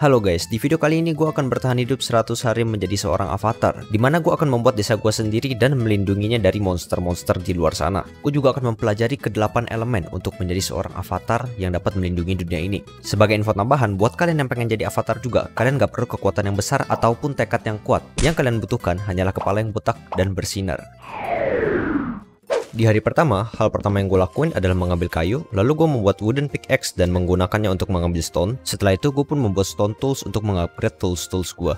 Halo guys, di video kali ini gue akan bertahan hidup 100 hari menjadi seorang avatar Di mana gue akan membuat desa gue sendiri dan melindunginya dari monster-monster di luar sana. Gue juga akan mempelajari ke-8 elemen untuk menjadi seorang avatar yang dapat melindungi dunia ini. Sebagai info tambahan, buat kalian yang pengen jadi avatar juga Kalian gak perlu kekuatan yang besar ataupun tekad yang kuat. Yang kalian butuhkan hanyalah kepala yang botak dan bersinar di hari pertama, hal pertama yang gue lakuin adalah mengambil kayu, lalu gue membuat wooden pickaxe dan menggunakannya untuk mengambil stone. Setelah itu gue pun membuat stone tools untuk mengupgrade tools-tools gue.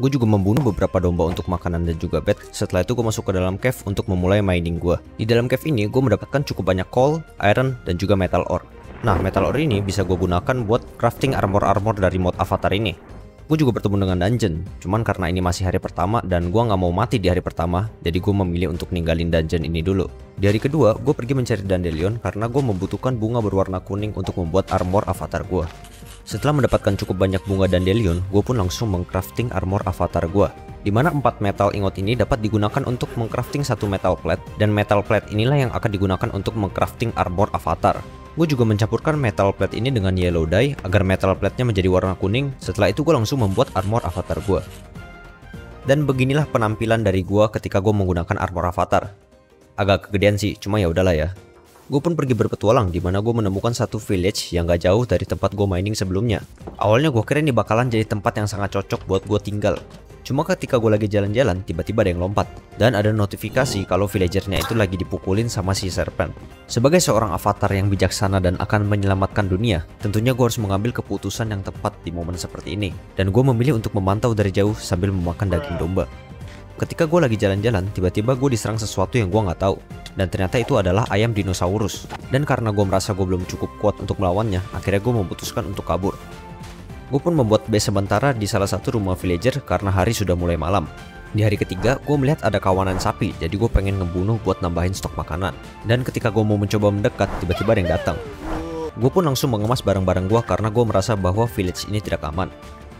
Gue juga membunuh beberapa domba untuk makanan dan juga bed. Setelah itu gue masuk ke dalam cave untuk memulai mining gue. Di dalam cave ini gue mendapatkan cukup banyak coal, iron, dan juga metal ore. Nah, metal ore ini bisa gue gunakan buat crafting armor-armor dari mod avatar ini. Gue juga bertemu dengan dungeon, cuman karena ini masih hari pertama dan gue nggak mau mati di hari pertama, jadi gue memilih untuk ninggalin dungeon ini dulu. Di hari kedua, gue pergi mencari dandelion karena gue membutuhkan bunga berwarna kuning untuk membuat armor avatar gue. Setelah mendapatkan cukup banyak bunga dandelion, gue pun langsung mengcrafting armor avatar gue. Di mana 4 metal ingot ini dapat digunakan untuk mengcrafting satu metal plate, dan metal plate inilah yang akan digunakan untuk mengcrafting armor avatar. Gue juga mencampurkan metal plate ini dengan yellow dye agar metal plate-nya menjadi warna kuning. Setelah itu gue langsung membuat armor avatar gue. Dan beginilah penampilan dari gue ketika gue menggunakan armor avatar. Agak kegedean sih, cuma ya udahlah ya. Gue pun pergi berpetualang di mana gue menemukan satu village yang gak jauh dari tempat gue mining sebelumnya. Awalnya gue kira ini bakalan jadi tempat yang sangat cocok buat gue tinggal. Cuma ketika gue lagi jalan-jalan, tiba-tiba ada yang lompat. Dan ada notifikasi kalau villagernya itu lagi dipukulin sama si serpent. Sebagai seorang avatar yang bijaksana dan akan menyelamatkan dunia, tentunya gue harus mengambil keputusan yang tepat di momen seperti ini. Dan gue memilih untuk memantau dari jauh sambil memakan daging domba. Ketika gue lagi jalan-jalan, tiba-tiba gue diserang sesuatu yang gue nggak tahu. Dan ternyata itu adalah ayam dinosaurus. Dan karena gue merasa gue belum cukup kuat untuk melawannya, akhirnya gue memutuskan untuk kabur. Gue pun membuat base sementara di salah satu rumah villager karena hari sudah mulai malam. Di hari ketiga, gue melihat ada kawanan sapi, jadi gue pengen ngebunuh buat nambahin stok makanan. Dan ketika gue mau mencoba mendekat, tiba-tiba ada yang datang. Gue pun langsung mengemas barang-barang gue karena gue merasa bahwa village ini tidak aman.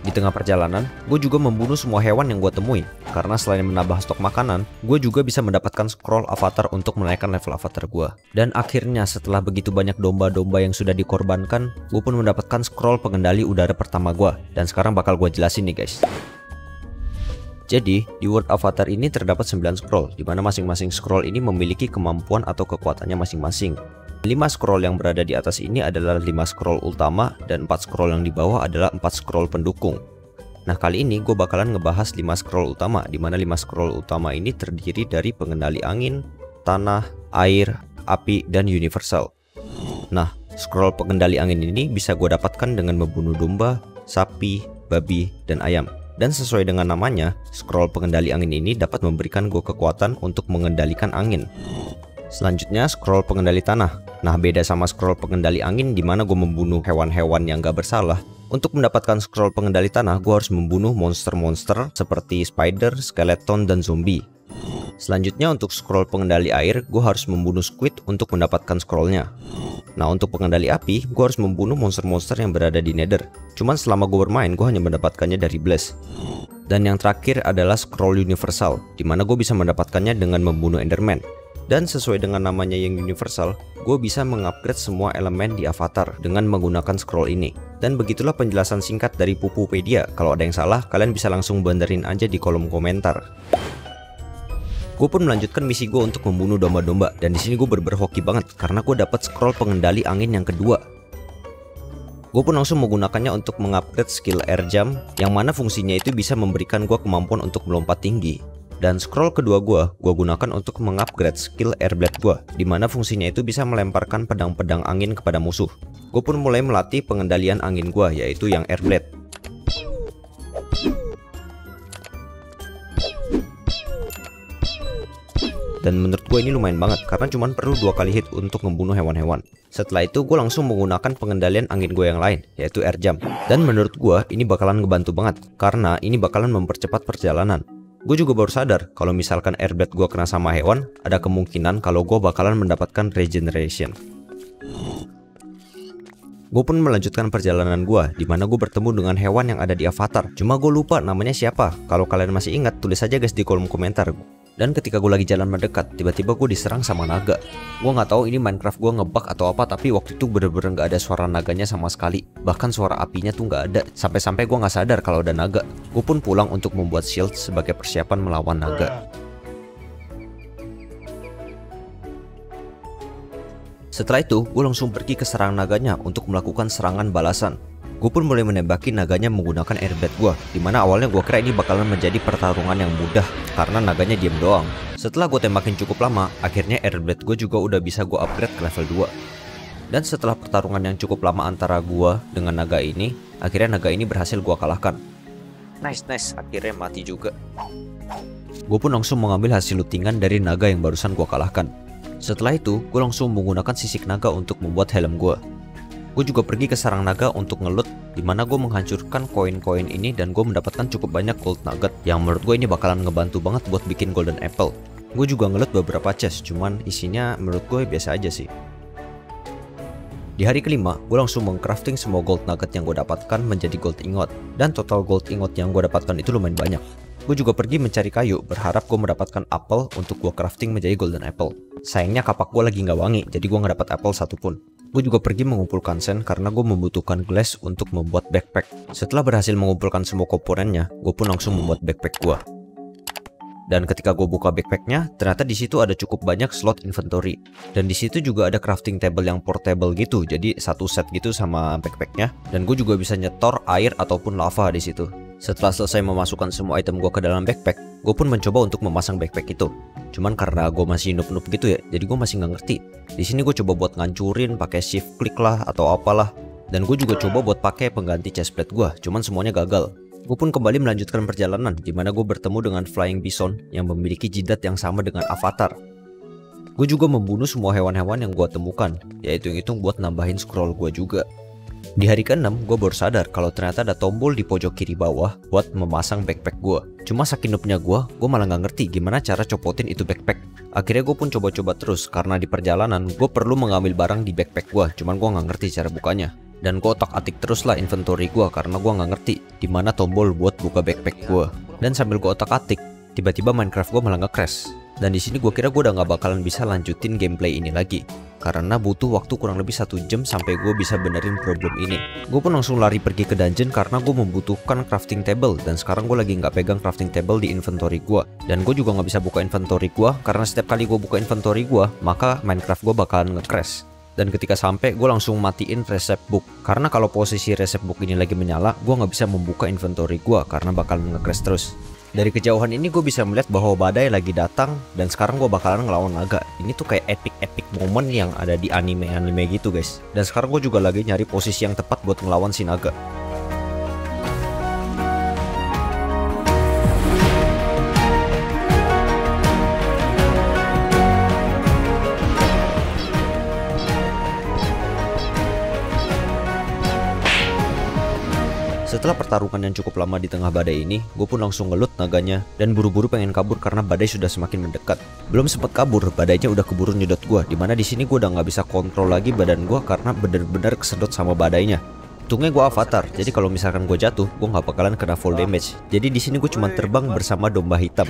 Di tengah perjalanan, gue juga membunuh semua hewan yang gue temui, karena selain menambah stok makanan, gue juga bisa mendapatkan scroll avatar untuk menaikkan level avatar gue. Dan akhirnya setelah begitu banyak domba-domba yang sudah dikorbankan, gue pun mendapatkan scroll pengendali udara pertama gue, dan sekarang bakal gue jelasin nih guys. Jadi, di World Avatar ini terdapat 9 scroll, di mana masing-masing scroll ini memiliki kemampuan atau kekuatannya masing-masing. 5 scroll yang berada di atas ini adalah 5 scroll utama dan 4 scroll yang di bawah adalah 4 scroll pendukung. Nah kali ini gue bakalan ngebahas 5 scroll utama di mana 5 scroll utama ini terdiri dari pengendali angin, tanah, air, api, dan universal. Nah scroll pengendali angin ini bisa gue dapatkan dengan membunuh domba, sapi, babi, dan ayam. Dan sesuai dengan namanya, scroll pengendali angin ini dapat memberikan gue kekuatan untuk mengendalikan angin. Selanjutnya scroll pengendali tanah. Nah beda sama scroll pengendali angin di mana gue membunuh hewan-hewan yang gak bersalah. Untuk mendapatkan scroll pengendali tanah gue harus membunuh monster-monster seperti spider, skeleton, dan zombie. Selanjutnya untuk scroll pengendali air gue harus membunuh squid untuk mendapatkan scrollnya. Nah untuk pengendali api gue harus membunuh monster-monster yang berada di nether. Cuman selama gue bermain gue hanya mendapatkannya dari blast. Dan yang terakhir adalah scroll universal, di mana gue bisa mendapatkannya dengan membunuh enderman. Dan sesuai dengan namanya yang universal, gue bisa mengupgrade semua elemen di avatar dengan menggunakan scroll ini. Dan begitulah penjelasan singkat dari Pupupedia. Kalau ada yang salah, kalian bisa langsung benerin aja di kolom komentar. Gue pun melanjutkan misi gue untuk membunuh domba-domba dan di sini gue berberhoki banget karena gue dapat scroll pengendali angin yang kedua. Gue pun langsung menggunakannya untuk mengupgrade skill air jump yang mana fungsinya itu bisa memberikan gue kemampuan untuk melompat tinggi. Dan scroll kedua gue, gue gunakan untuk mengupgrade skill Airblade gue, di mana fungsinya itu bisa melemparkan pedang-pedang angin kepada musuh. Gue pun mulai melatih pengendalian angin gue, yaitu yang Airblade. Dan menurut gue ini lumayan banget karena cuma perlu dua kali hit untuk membunuh hewan-hewan. Setelah itu gue langsung menggunakan pengendalian angin gue yang lain yaitu air jump. Dan menurut gue ini bakalan ngebantu banget karena ini bakalan mempercepat perjalanan. Gue juga baru sadar kalau misalkan airblade gue kena sama hewan, ada kemungkinan kalau gue bakalan mendapatkan regeneration. Gue pun melanjutkan perjalanan gue, di mana gue bertemu dengan hewan yang ada di avatar. Cuma gue lupa namanya siapa. Kalau kalian masih ingat, tulis aja guys di kolom komentar. Dan ketika gue lagi jalan mendekat, tiba-tiba gue diserang sama naga. Gue nggak tahu ini Minecraft gue ngebug atau apa, tapi waktu itu bener-bener nggak ada suara naganya sama sekali. Bahkan suara apinya tuh nggak ada. Sampai-sampai gue nggak sadar kalau ada naga. Gue pun pulang untuk membuat shield sebagai persiapan melawan naga. Setelah itu, gue langsung pergi ke serang naganya untuk melakukan serangan balasan. Gue pun mulai menembaki naganya menggunakan airbed gue, di mana awalnya gue kira ini bakalan menjadi pertarungan yang mudah karena naganya diem doang. Setelah gue tembakin cukup lama, akhirnya airbed gue juga udah bisa gue upgrade ke level 2. Dan setelah pertarungan yang cukup lama antara gue dengan naga ini, akhirnya naga ini berhasil gue kalahkan. Nice nice, akhirnya mati juga. Gue pun langsung mengambil hasil lootingan dari naga yang barusan gue kalahkan. Setelah itu, gue langsung menggunakan sisik naga untuk membuat helm gue. Gue juga pergi ke sarang naga untuk ngelut di mana gue menghancurkan koin-koin ini dan gue mendapatkan cukup banyak gold nugget yang menurut gue ini bakalan ngebantu banget buat bikin golden apple. Gue juga ngelut beberapa chest, cuman isinya menurut gue biasa aja sih. Di hari kelima, gue langsung mengcrafting semua gold nugget yang gue dapatkan menjadi gold ingot. Dan total gold ingot yang gue dapatkan itu lumayan banyak. Gue juga pergi mencari kayu, berharap gue mendapatkan apel untuk gue crafting menjadi golden apple. Sayangnya kapak gue lagi nggak wangi, jadi gue nggak dapat apel satupun. Gue juga pergi mengumpulkan sen karena gue membutuhkan glass untuk membuat backpack. Setelah berhasil mengumpulkan semua komponennya, gue pun langsung membuat backpack gue. Dan ketika gue buka backpacknya, ternyata di situ ada cukup banyak slot inventory. Dan di situ juga ada crafting table yang portable gitu, jadi satu set gitu sama backpacknya. Dan gue juga bisa nyetor air ataupun lava di situ. Setelah selesai memasukkan semua item gue ke dalam backpack, gue pun mencoba untuk memasang backpack itu. Cuman karena gue masih noob-noob gitu ya, jadi gue masih nggak ngerti. Di sini gue coba buat ngancurin pakai shift click lah atau apalah. Dan gue juga coba buat pakai pengganti chestplate gue, cuman semuanya gagal. Gue pun kembali melanjutkan perjalanan di mana gue bertemu dengan Flying Bison yang memiliki jidat yang sama dengan Avatar. Gue juga membunuh semua hewan-hewan yang gue temukan, yaitu hitung buat nambahin scroll gue juga. Di hari ke-6, gue baru sadar kalau ternyata ada tombol di pojok kiri bawah buat memasang backpack gue. Cuma saking noobnya gue, gue malah nggak ngerti gimana cara copotin itu backpack. Akhirnya gue pun coba-coba terus karena di perjalanan gue perlu mengambil barang di backpack gue, cuman gue nggak ngerti cara bukanya. Dan gue otak atik terus lah inventory gue karena gue nggak ngerti di mana tombol buat buka backpack gue. Dan sambil gue otak atik, tiba-tiba Minecraft gue malah nge-crash. Dan di sini gue kira gue udah nggak bakalan bisa lanjutin gameplay ini lagi karena butuh waktu kurang lebih satu jam sampai gue bisa benerin problem ini. Gue pun langsung lari pergi ke dungeon karena gue membutuhkan crafting table dan sekarang gue lagi nggak pegang crafting table di inventory gue. Dan gue juga nggak bisa buka inventory gue karena setiap kali gue buka inventory gue maka Minecraft gue bakalan nge-crash. Dan ketika sampai gue langsung matiin recipe book karena kalau posisi recipe book ini lagi menyala gue nggak bisa membuka inventory gue karena bakalan nge-crash terus. Dari kejauhan ini gue bisa melihat bahwa badai lagi datang dan sekarang gue bakalan ngelawan naga. Ini tuh kayak epic-epic momen yang ada di anime-anime gitu guys. Dan sekarang gue juga lagi nyari posisi yang tepat buat ngelawan si naga. Setelah pertarungan yang cukup lama di tengah badai ini, gue pun langsung ngelut naganya dan buru-buru pengen kabur karena badai sudah semakin mendekat. Belum sempat kabur, badainya udah keburu nyedot gue, di mana di sini gue udah nggak bisa kontrol lagi badan gue karena bener-bener kesedot sama badainya. Untungnya gue avatar, jadi kalau misalkan gue jatuh, gue nggak bakalan kena full damage. Jadi di sini gue cuma terbang bersama domba hitam.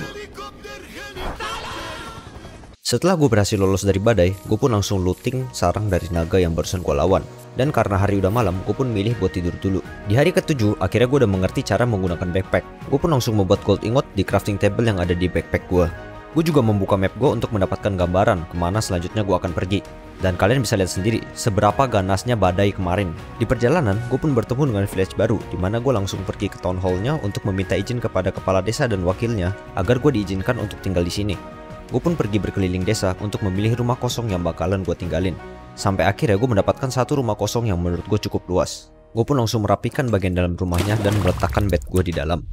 Setelah gue berhasil lolos dari badai, gue pun langsung looting sarang dari naga yang barusan gue lawan. Dan karena hari udah malam, gue pun milih buat tidur dulu. Di hari ketujuh, akhirnya gue udah mengerti cara menggunakan backpack. Gue pun langsung membuat gold ingot di crafting table yang ada di backpack gue. Gue juga membuka map gue untuk mendapatkan gambaran ke mana selanjutnya gue akan pergi. Dan kalian bisa lihat sendiri seberapa ganasnya badai kemarin. Di perjalanan, gue pun bertemu dengan village baru, di mana gue langsung pergi ke town hall-nya untuk meminta izin kepada kepala desa dan wakilnya agar gue diizinkan untuk tinggal di sini. Gue pun pergi berkeliling desa untuk memilih rumah kosong yang bakalan gue tinggalin. Sampai akhirnya gue mendapatkan satu rumah kosong yang menurut gue cukup luas. Gue pun langsung merapikan bagian dalam rumahnya dan meletakkan bed gue di dalam.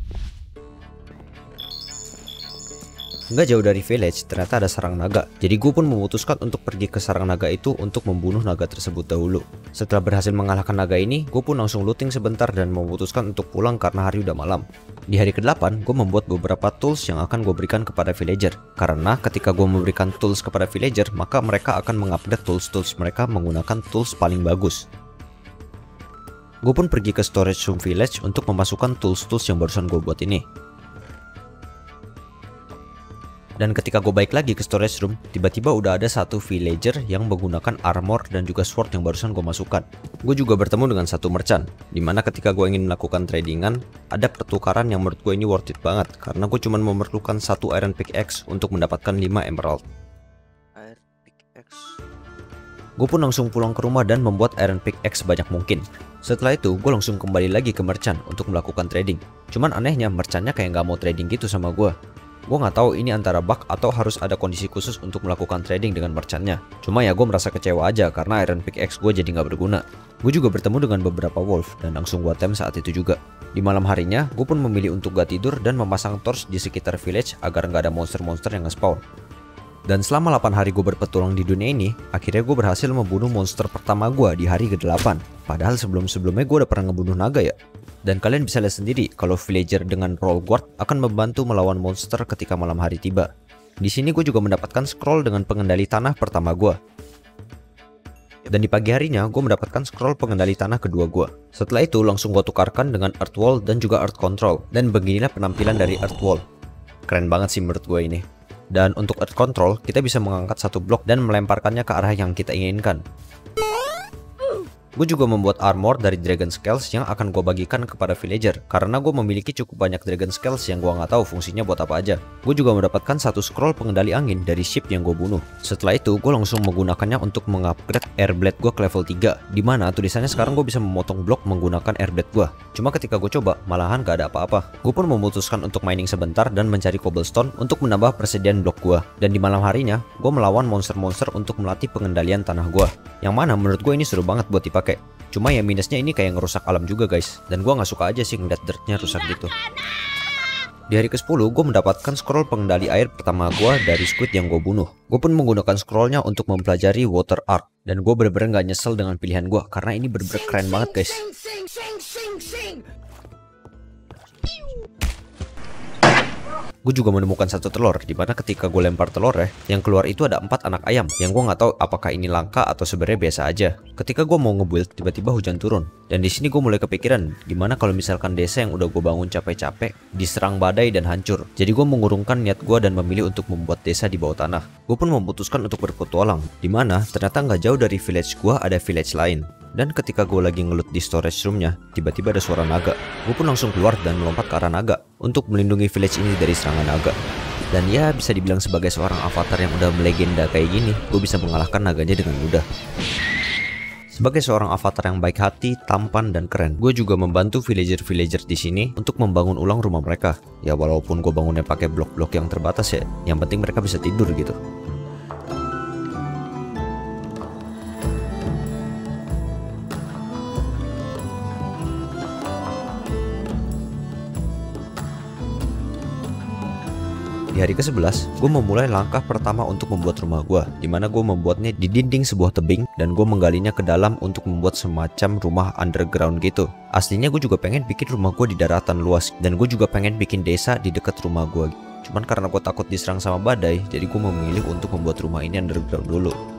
Nggak jauh dari village, ternyata ada sarang naga. Jadi gue pun memutuskan untuk pergi ke sarang naga itu untuk membunuh naga tersebut dahulu. Setelah berhasil mengalahkan naga ini, gue pun langsung looting sebentar dan memutuskan untuk pulang karena hari udah malam. Di hari ke-8, gue membuat beberapa tools yang akan gue berikan kepada villager. Karena ketika gue memberikan tools kepada villager, maka mereka akan mengupdate tools-tools mereka menggunakan tools paling bagus. Gue pun pergi ke storage room village untuk memasukkan tools-tools yang barusan gue buat ini. Dan ketika gue balik lagi ke storage room, tiba-tiba udah ada satu villager yang menggunakan armor dan juga sword yang barusan gue masukkan. Gue juga bertemu dengan satu merchant, di mana ketika gue ingin melakukan tradingan, ada pertukaran yang menurut gue ini worth it banget, karena gue cuma memerlukan satu iron pickaxe untuk mendapatkan 5 emerald. Pickaxe. Gue pun langsung pulang ke rumah dan membuat iron pickaxe sebanyak mungkin. Setelah itu, gue langsung kembali lagi ke merchant untuk melakukan trading. Cuman anehnya, merchantnya kayak nggak mau trading gitu sama gue. Gue nggak tahu ini antara bug atau harus ada kondisi khusus untuk melakukan trading dengan merchantnya. Cuma ya gue merasa kecewa aja karena iron pickaxe gue jadi nggak berguna. Gue juga bertemu dengan beberapa wolf dan langsung gue tem saat itu juga. Di malam harinya, gue pun memilih untuk gak tidur dan memasang torch di sekitar village agar nggak ada monster-monster yang nge-spawn. Dan selama 8 hari gue berpetualang di dunia ini, akhirnya gue berhasil membunuh monster pertama gue di hari ke-8. Padahal sebelum-sebelumnya gue udah pernah ngebunuh naga ya. Dan kalian bisa lihat sendiri kalau villager dengan roll guard akan membantu melawan monster ketika malam hari tiba. Di sini gue juga mendapatkan scroll dengan pengendali tanah pertama gue. Dan di pagi harinya gue mendapatkan scroll pengendali tanah kedua gue. Setelah itu langsung gue tukarkan dengan Earth Wall dan juga Earth Control. Dan beginilah penampilan dari Earth Wall. Keren banget sih menurut gue ini. Dan untuk Earth Control, kita bisa mengangkat satu blok dan melemparkannya ke arah yang kita inginkan. Gue juga membuat armor dari Dragon Scales yang akan gue bagikan kepada villager karena gue memiliki cukup banyak Dragon Scales yang gue nggak tahu fungsinya buat apa aja. Gue juga mendapatkan satu scroll pengendali angin dari ship yang gue bunuh. Setelah itu, gue langsung menggunakannya untuk mengupgrade Airblade gue ke level 3 Di mana tulisannya sekarang gue bisa memotong blok menggunakan Airblade gue. Cuma ketika gue coba, malahan gak ada apa-apa. Gue pun memutuskan untuk mining sebentar dan mencari cobblestone untuk menambah persediaan blok gue. Dan di malam harinya, gue melawan monster-monster untuk melatih pengendalian tanah gue. Yang mana menurut gue ini seru banget buat dipakai. Cuma ya minusnya ini kayak ngerusak alam juga guys Dan gue nggak suka aja sih ngeliat dirtnya rusak gitu di hari ke-10, gue mendapatkan scroll pengendali air pertama gue dari squid yang gue bunuh. Gue pun menggunakan scrollnya untuk mempelajari water art. Dan gue bener-bener gak nyesel dengan pilihan gue, karena ini bener-bener keren banget guys. Gue juga menemukan satu telur di mana ketika gue lempar telur ya yang keluar itu ada empat anak ayam yang gue nggak tahu apakah ini langka atau sebenarnya biasa aja. Ketika gue mau ngebuild tiba-tiba hujan turun. Dan di sini gue mulai kepikiran gimana kalau misalkan desa yang udah gue bangun capek-capek diserang badai dan hancur. Jadi gue mengurungkan niat gue dan memilih untuk membuat desa di bawah tanah. Gue pun memutuskan untuk berpetualang di mana ternyata nggak jauh dari village gue ada village lain dan ketika gue lagi ngelut di storage roomnya, tiba-tiba ada suara naga. Gue pun langsung keluar dan melompat ke arah naga untuk melindungi village ini dari serangan naga. Dan ya bisa dibilang sebagai seorang avatar yang udah melegenda kayak gini, gue bisa mengalahkan naganya dengan mudah. Sebagai seorang avatar yang baik hati, tampan, dan keren, gue juga membantu villager-villager di sini untuk membangun ulang rumah mereka. Ya walaupun gue bangunnya pakai blok-blok yang terbatas ya, yang penting mereka bisa tidur gitu. Di hari ke-11, gue memulai langkah pertama untuk membuat rumah gue, di mana gue membuatnya di dinding sebuah tebing dan gue menggalinya ke dalam untuk membuat semacam rumah underground gitu. Aslinya gue juga pengen bikin rumah gue di daratan luas dan gue juga pengen bikin desa di dekat rumah gue. Cuman karena gue takut diserang sama badai, jadi gue memilih untuk membuat rumah ini underground dulu.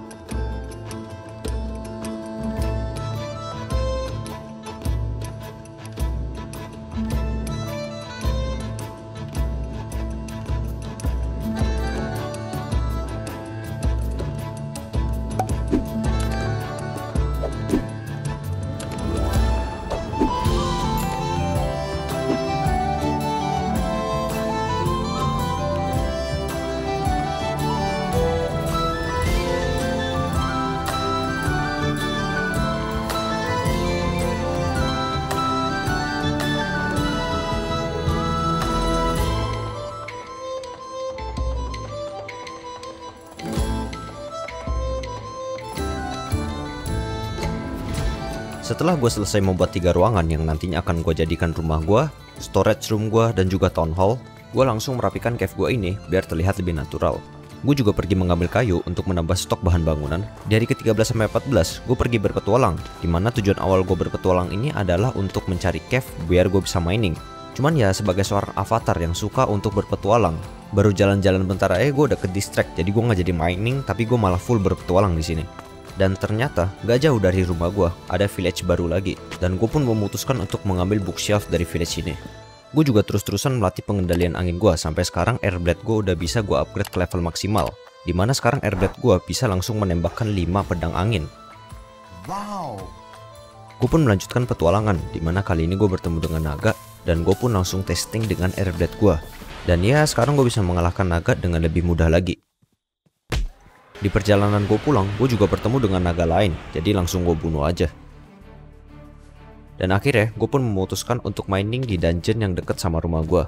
Setelah gue selesai membuat tiga ruangan yang nantinya akan gue jadikan rumah gue, storage room gue, dan juga town hall, gue langsung merapikan cave gue ini biar terlihat lebih natural. Gue juga pergi mengambil kayu untuk menambah stok bahan bangunan. Dari ke-13 sampai 14, gue pergi berpetualang, di mana tujuan awal gue berpetualang ini adalah untuk mencari cave biar gue bisa mining. Cuman ya sebagai seorang avatar yang suka untuk berpetualang, baru jalan-jalan bentar aja gue udah ke distract, jadi gue nggak jadi mining, tapi gue malah full berpetualang di sini. Dan ternyata gak jauh dari rumah gue ada village baru lagi Dan gue pun memutuskan untuk mengambil bookshelf dari village ini Gue juga terus-terusan melatih pengendalian angin gue sampai sekarang airblade gue udah bisa gue upgrade ke level maksimal. Di mana sekarang airblade gue bisa langsung menembakkan 5 pedang angin. Wow. Gue pun melanjutkan petualangan, di mana kali ini gue bertemu dengan naga, dan gue pun langsung testing dengan airblade gue. Dan ya sekarang gue bisa mengalahkan naga dengan lebih mudah lagi. Di perjalanan gue pulang, gue juga bertemu dengan naga lain, jadi langsung gue bunuh aja. Dan akhirnya, gue pun memutuskan untuk mining di dungeon yang deket sama rumah gue.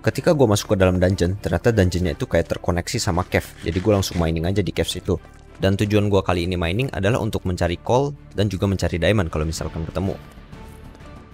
Ketika gue masuk ke dalam dungeon, ternyata dungeonnya itu kayak terkoneksi sama cave, jadi gue langsung mining aja di cave situ. Dan tujuan gue kali ini mining adalah untuk mencari coal dan juga mencari diamond kalau misalkan ketemu.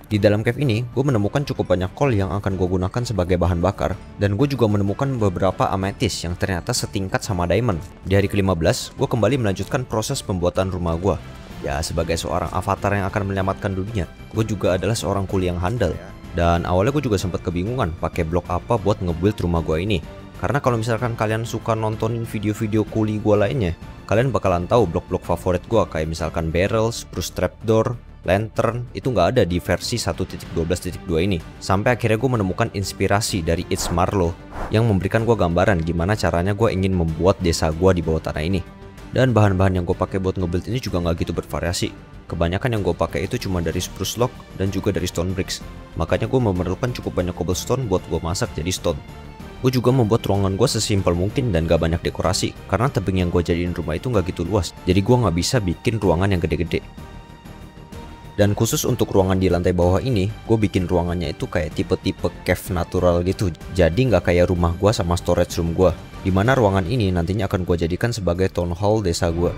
Di dalam cave ini, gue menemukan cukup banyak coal yang akan gue gunakan sebagai bahan bakar, dan gue juga menemukan beberapa amethyst yang ternyata setingkat sama diamond. Di hari ke-15, gue kembali melanjutkan proses pembuatan rumah gue, Ya sebagai seorang avatar yang akan menyelamatkan dunia, gue juga adalah seorang kuli yang handal. Dan awalnya gue juga sempat kebingungan pakai blok apa buat nge-build rumah gue ini. Karena kalau misalkan kalian suka nontonin video-video kuli gue lainnya, kalian bakalan tahu blok-blok favorit gue kayak misalkan barrel, spruce trapdoor, lantern itu nggak ada di versi 1.12.2 ini. Sampai akhirnya gue menemukan inspirasi dari It's Marlow yang memberikan gue gambaran gimana caranya gue ingin membuat desa gue di bawah tanah ini. Dan bahan-bahan yang gue pakai buat ngebuild ini juga nggak gitu bervariasi. Kebanyakan yang gue pakai itu cuma dari spruce log dan juga dari stone bricks. Makanya gue memerlukan cukup banyak cobblestone buat gue masak jadi stone. Gue juga membuat ruangan gue sesimpel mungkin dan gak banyak dekorasi karena tebing yang gue jadiin rumah itu gak gitu luas. Jadi gue gak bisa bikin ruangan yang gede-gede. Dan khusus untuk ruangan di lantai bawah ini, gue bikin ruangannya itu kayak tipe-tipe cave natural gitu. Jadi nggak kayak rumah gue sama storage room gue. Di mana ruangan ini nantinya akan gue jadikan sebagai town hall desa gue.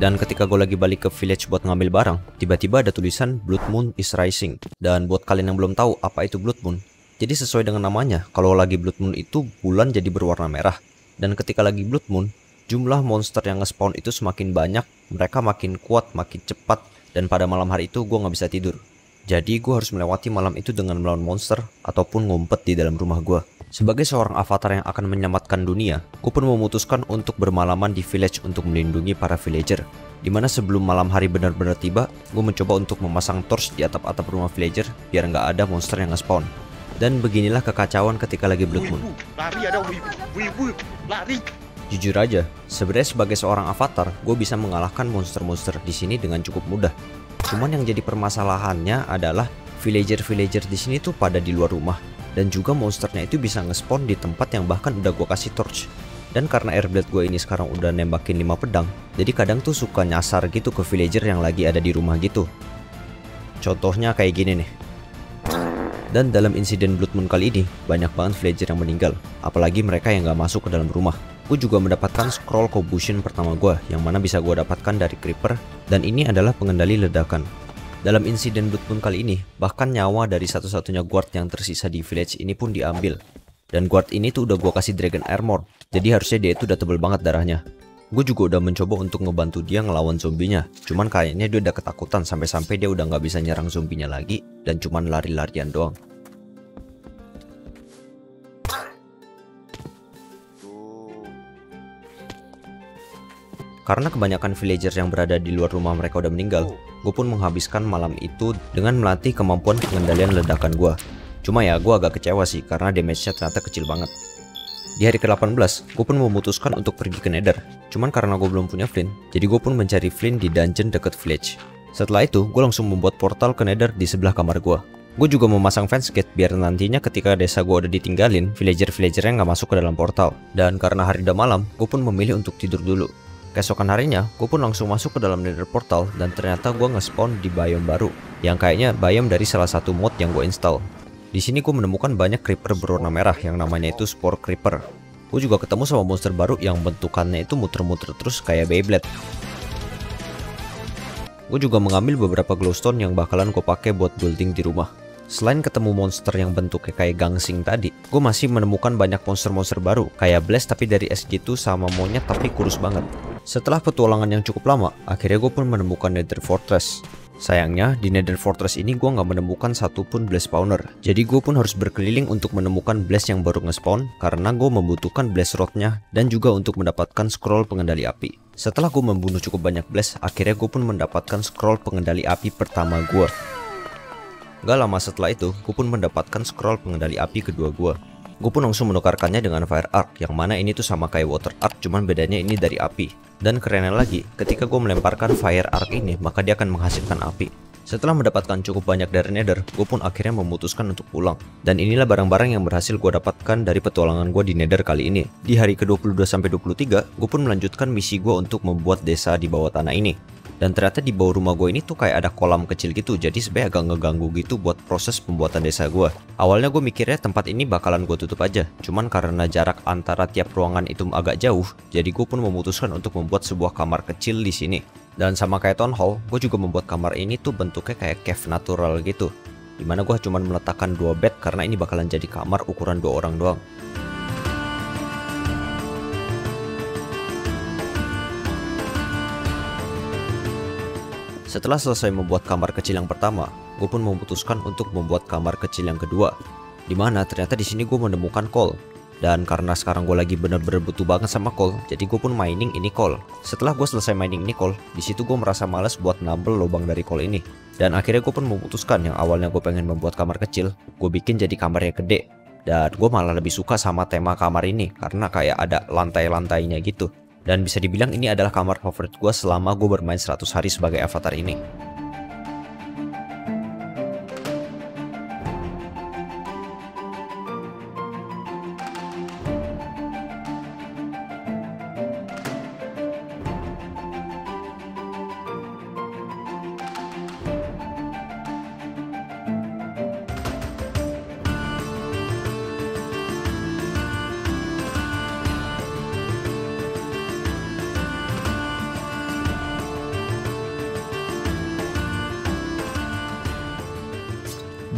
Dan ketika gue lagi balik ke village buat ngambil barang, tiba-tiba ada tulisan Blood Moon is Rising. Dan buat kalian yang belum tahu apa itu Blood Moon, jadi sesuai dengan namanya, kalau lagi Blood Moon itu bulan jadi berwarna merah. Dan ketika lagi Blood Moon, jumlah monster yang nge-spawn itu semakin banyak, mereka makin kuat, makin cepat, dan pada malam hari itu gue nggak bisa tidur. Jadi gue harus melewati malam itu dengan melawan monster ataupun ngumpet di dalam rumah gue. Sebagai seorang avatar yang akan menyelamatkan dunia, gue pun memutuskan untuk bermalaman di village untuk melindungi para villager. Di mana sebelum malam hari benar-benar tiba, gue mencoba untuk memasang torch di atap-atap rumah villager biar nggak ada monster yang nge-spawn. Dan beginilah kekacauan ketika lagi Blood Moon. Lari ada wibu, wibu, lari. Jujur aja, sebenarnya sebagai seorang avatar, gue bisa mengalahkan monster-monster di sini dengan cukup mudah. Cuman yang jadi permasalahannya adalah villager-villager di sini tuh pada di luar rumah dan juga monsternya itu bisa nge-spawn di tempat yang bahkan udah gue kasih torch. Dan karena airblade gue ini sekarang udah nembakin 5 pedang, jadi kadang tuh suka nyasar gitu ke villager yang lagi ada di rumah gitu. Contohnya kayak gini nih. Dan dalam insiden Blood Moon kali ini, banyak banget villager yang meninggal, apalagi mereka yang gak masuk ke dalam rumah. Gue juga mendapatkan scroll combustion pertama gue, yang mana bisa gue dapatkan dari creeper, dan ini adalah pengendali ledakan. Dalam insiden Blood Moon kali ini, bahkan nyawa dari satu-satunya guard yang tersisa di village ini pun diambil. Dan guard ini tuh udah gue kasih dragon armor, jadi harusnya dia itu udah tebel banget darahnya. Gue juga udah mencoba untuk ngebantu dia ngelawan zombinya, cuman kayaknya dia udah ketakutan sampai-sampai dia udah nggak bisa nyerang zombinya lagi dan cuman lari-larian doang. Karena kebanyakan villager yang berada di luar rumah mereka udah meninggal, gue pun menghabiskan malam itu dengan melatih kemampuan pengendalian ledakan gue. Cuma ya, gue agak kecewa sih karena damage-nya ternyata kecil banget. Di hari ke-18, gue pun memutuskan untuk pergi ke Nether. Cuman karena gue belum punya flint, jadi gue pun mencari flint di dungeon dekat village. Setelah itu, gue langsung membuat portal ke Nether di sebelah kamar gue. Gue juga memasang fence gate biar nantinya ketika desa gue udah ditinggalin, villager-villagernya nggak masuk ke dalam portal. Dan karena hari udah malam, gue pun memilih untuk tidur dulu. Keesokan harinya, gue pun langsung masuk ke dalam nether portal dan ternyata gue nge-spawn di biome baru, yang kayaknya biome dari salah satu mod yang gue install. Di sini gue menemukan banyak creeper berwarna merah yang namanya itu spore creeper. Gue juga ketemu sama monster baru yang bentukannya itu muter-muter terus kayak Beyblade. Gue juga mengambil beberapa glowstone yang bakalan gue pakai buat building di rumah. Selain ketemu monster yang bentuknya kayak gangsing tadi, gue masih menemukan banyak monster-monster baru, kayak Blast tapi dari es gitu sama monyet tapi kurus banget. Setelah petualangan yang cukup lama, akhirnya gue pun menemukan Nether Fortress. Sayangnya di Nether Fortress ini gue nggak menemukan satupun Blaze Spawner. Jadi gue pun harus berkeliling untuk menemukan Blaze yang baru nge-spawn karena gue membutuhkan Blaze Rodnya dan juga untuk mendapatkan scroll pengendali api. Setelah gue membunuh cukup banyak Blaze, akhirnya gue pun mendapatkan scroll pengendali api pertama gue. Gak lama setelah itu, gue pun mendapatkan scroll pengendali api kedua gue. Gue pun langsung menukarkannya dengan Fire Arc, yang mana ini tuh sama kayak Water Arc, cuman bedanya ini dari api. Dan kerennya lagi, ketika gue melemparkan Fire Arc ini, maka dia akan menghasilkan api. Setelah mendapatkan cukup banyak dari Nether, gue pun akhirnya memutuskan untuk pulang. Dan inilah barang-barang yang berhasil gue dapatkan dari petualangan gue di Nether kali ini. Di hari ke-22-23, gue pun melanjutkan misi gue untuk membuat desa di bawah tanah ini. Dan ternyata di bawah rumah gue ini tuh kayak ada kolam kecil gitu. Jadi sebenarnya agak ngeganggu gitu buat proses pembuatan desa gue Awalnya gue mikirnya tempat ini bakalan gue tutup aja. Cuman karena jarak antara tiap ruangan itu agak jauh Jadi gue pun memutuskan untuk membuat sebuah kamar kecil di sini. Dan sama kayak town hall, gue juga membuat kamar ini tuh bentuknya kayak cave natural gitu. Di mana gue cuma meletakkan dua bed karena ini bakalan jadi kamar ukuran dua orang doang Setelah selesai membuat kamar kecil yang pertama, gue pun memutuskan untuk membuat kamar kecil yang kedua. Di mana ternyata di sini gue menemukan coal. Dan karena sekarang gue lagi bener-bener butuh banget sama coal, jadi gue pun mining ini coal. Setelah gue selesai mining ini coal, di situ gue merasa males buat nambel lubang dari coal ini. Dan akhirnya gue pun memutuskan yang awalnya gue pengen membuat kamar kecil, gue bikin jadi kamar yang gede. Dan gue malah lebih suka sama tema kamar ini, karena kayak ada lantai-lantainya gitu. Dan bisa dibilang ini adalah kamar favorit gue selama gue bermain 100 hari sebagai avatar ini.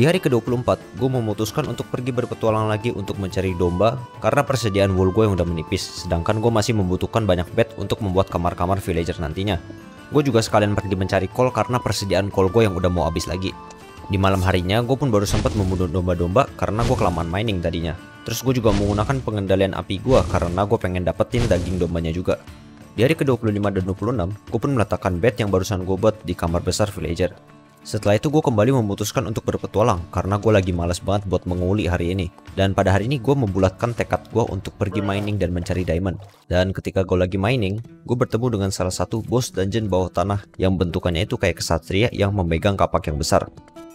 Hari ke-24, gue memutuskan untuk pergi berpetualang lagi untuk mencari domba karena persediaan wool gue yang udah menipis, sedangkan gue masih membutuhkan banyak bed untuk membuat kamar-kamar villager nantinya. Gue juga sekalian pergi mencari kol karena persediaan kol gue yang udah mau habis lagi. Di malam harinya, gue pun baru sempat membunuh domba-domba karena gue kelamaan mining tadinya. Terus gue juga menggunakan pengendalian api gue karena gue pengen dapetin daging dombanya juga. Di hari ke-25 dan 26, gue pun meletakkan bed yang barusan gue buat di kamar besar villager. Setelah itu gue kembali memutuskan untuk berpetualang karena gue lagi males banget buat menguli hari ini. Dan pada hari ini gue membulatkan tekad gue untuk pergi mining dan mencari diamond. Dan ketika gue lagi mining, gue bertemu dengan salah satu bos dungeon bawah tanah yang bentukannya itu kayak kesatria yang memegang kapak yang besar.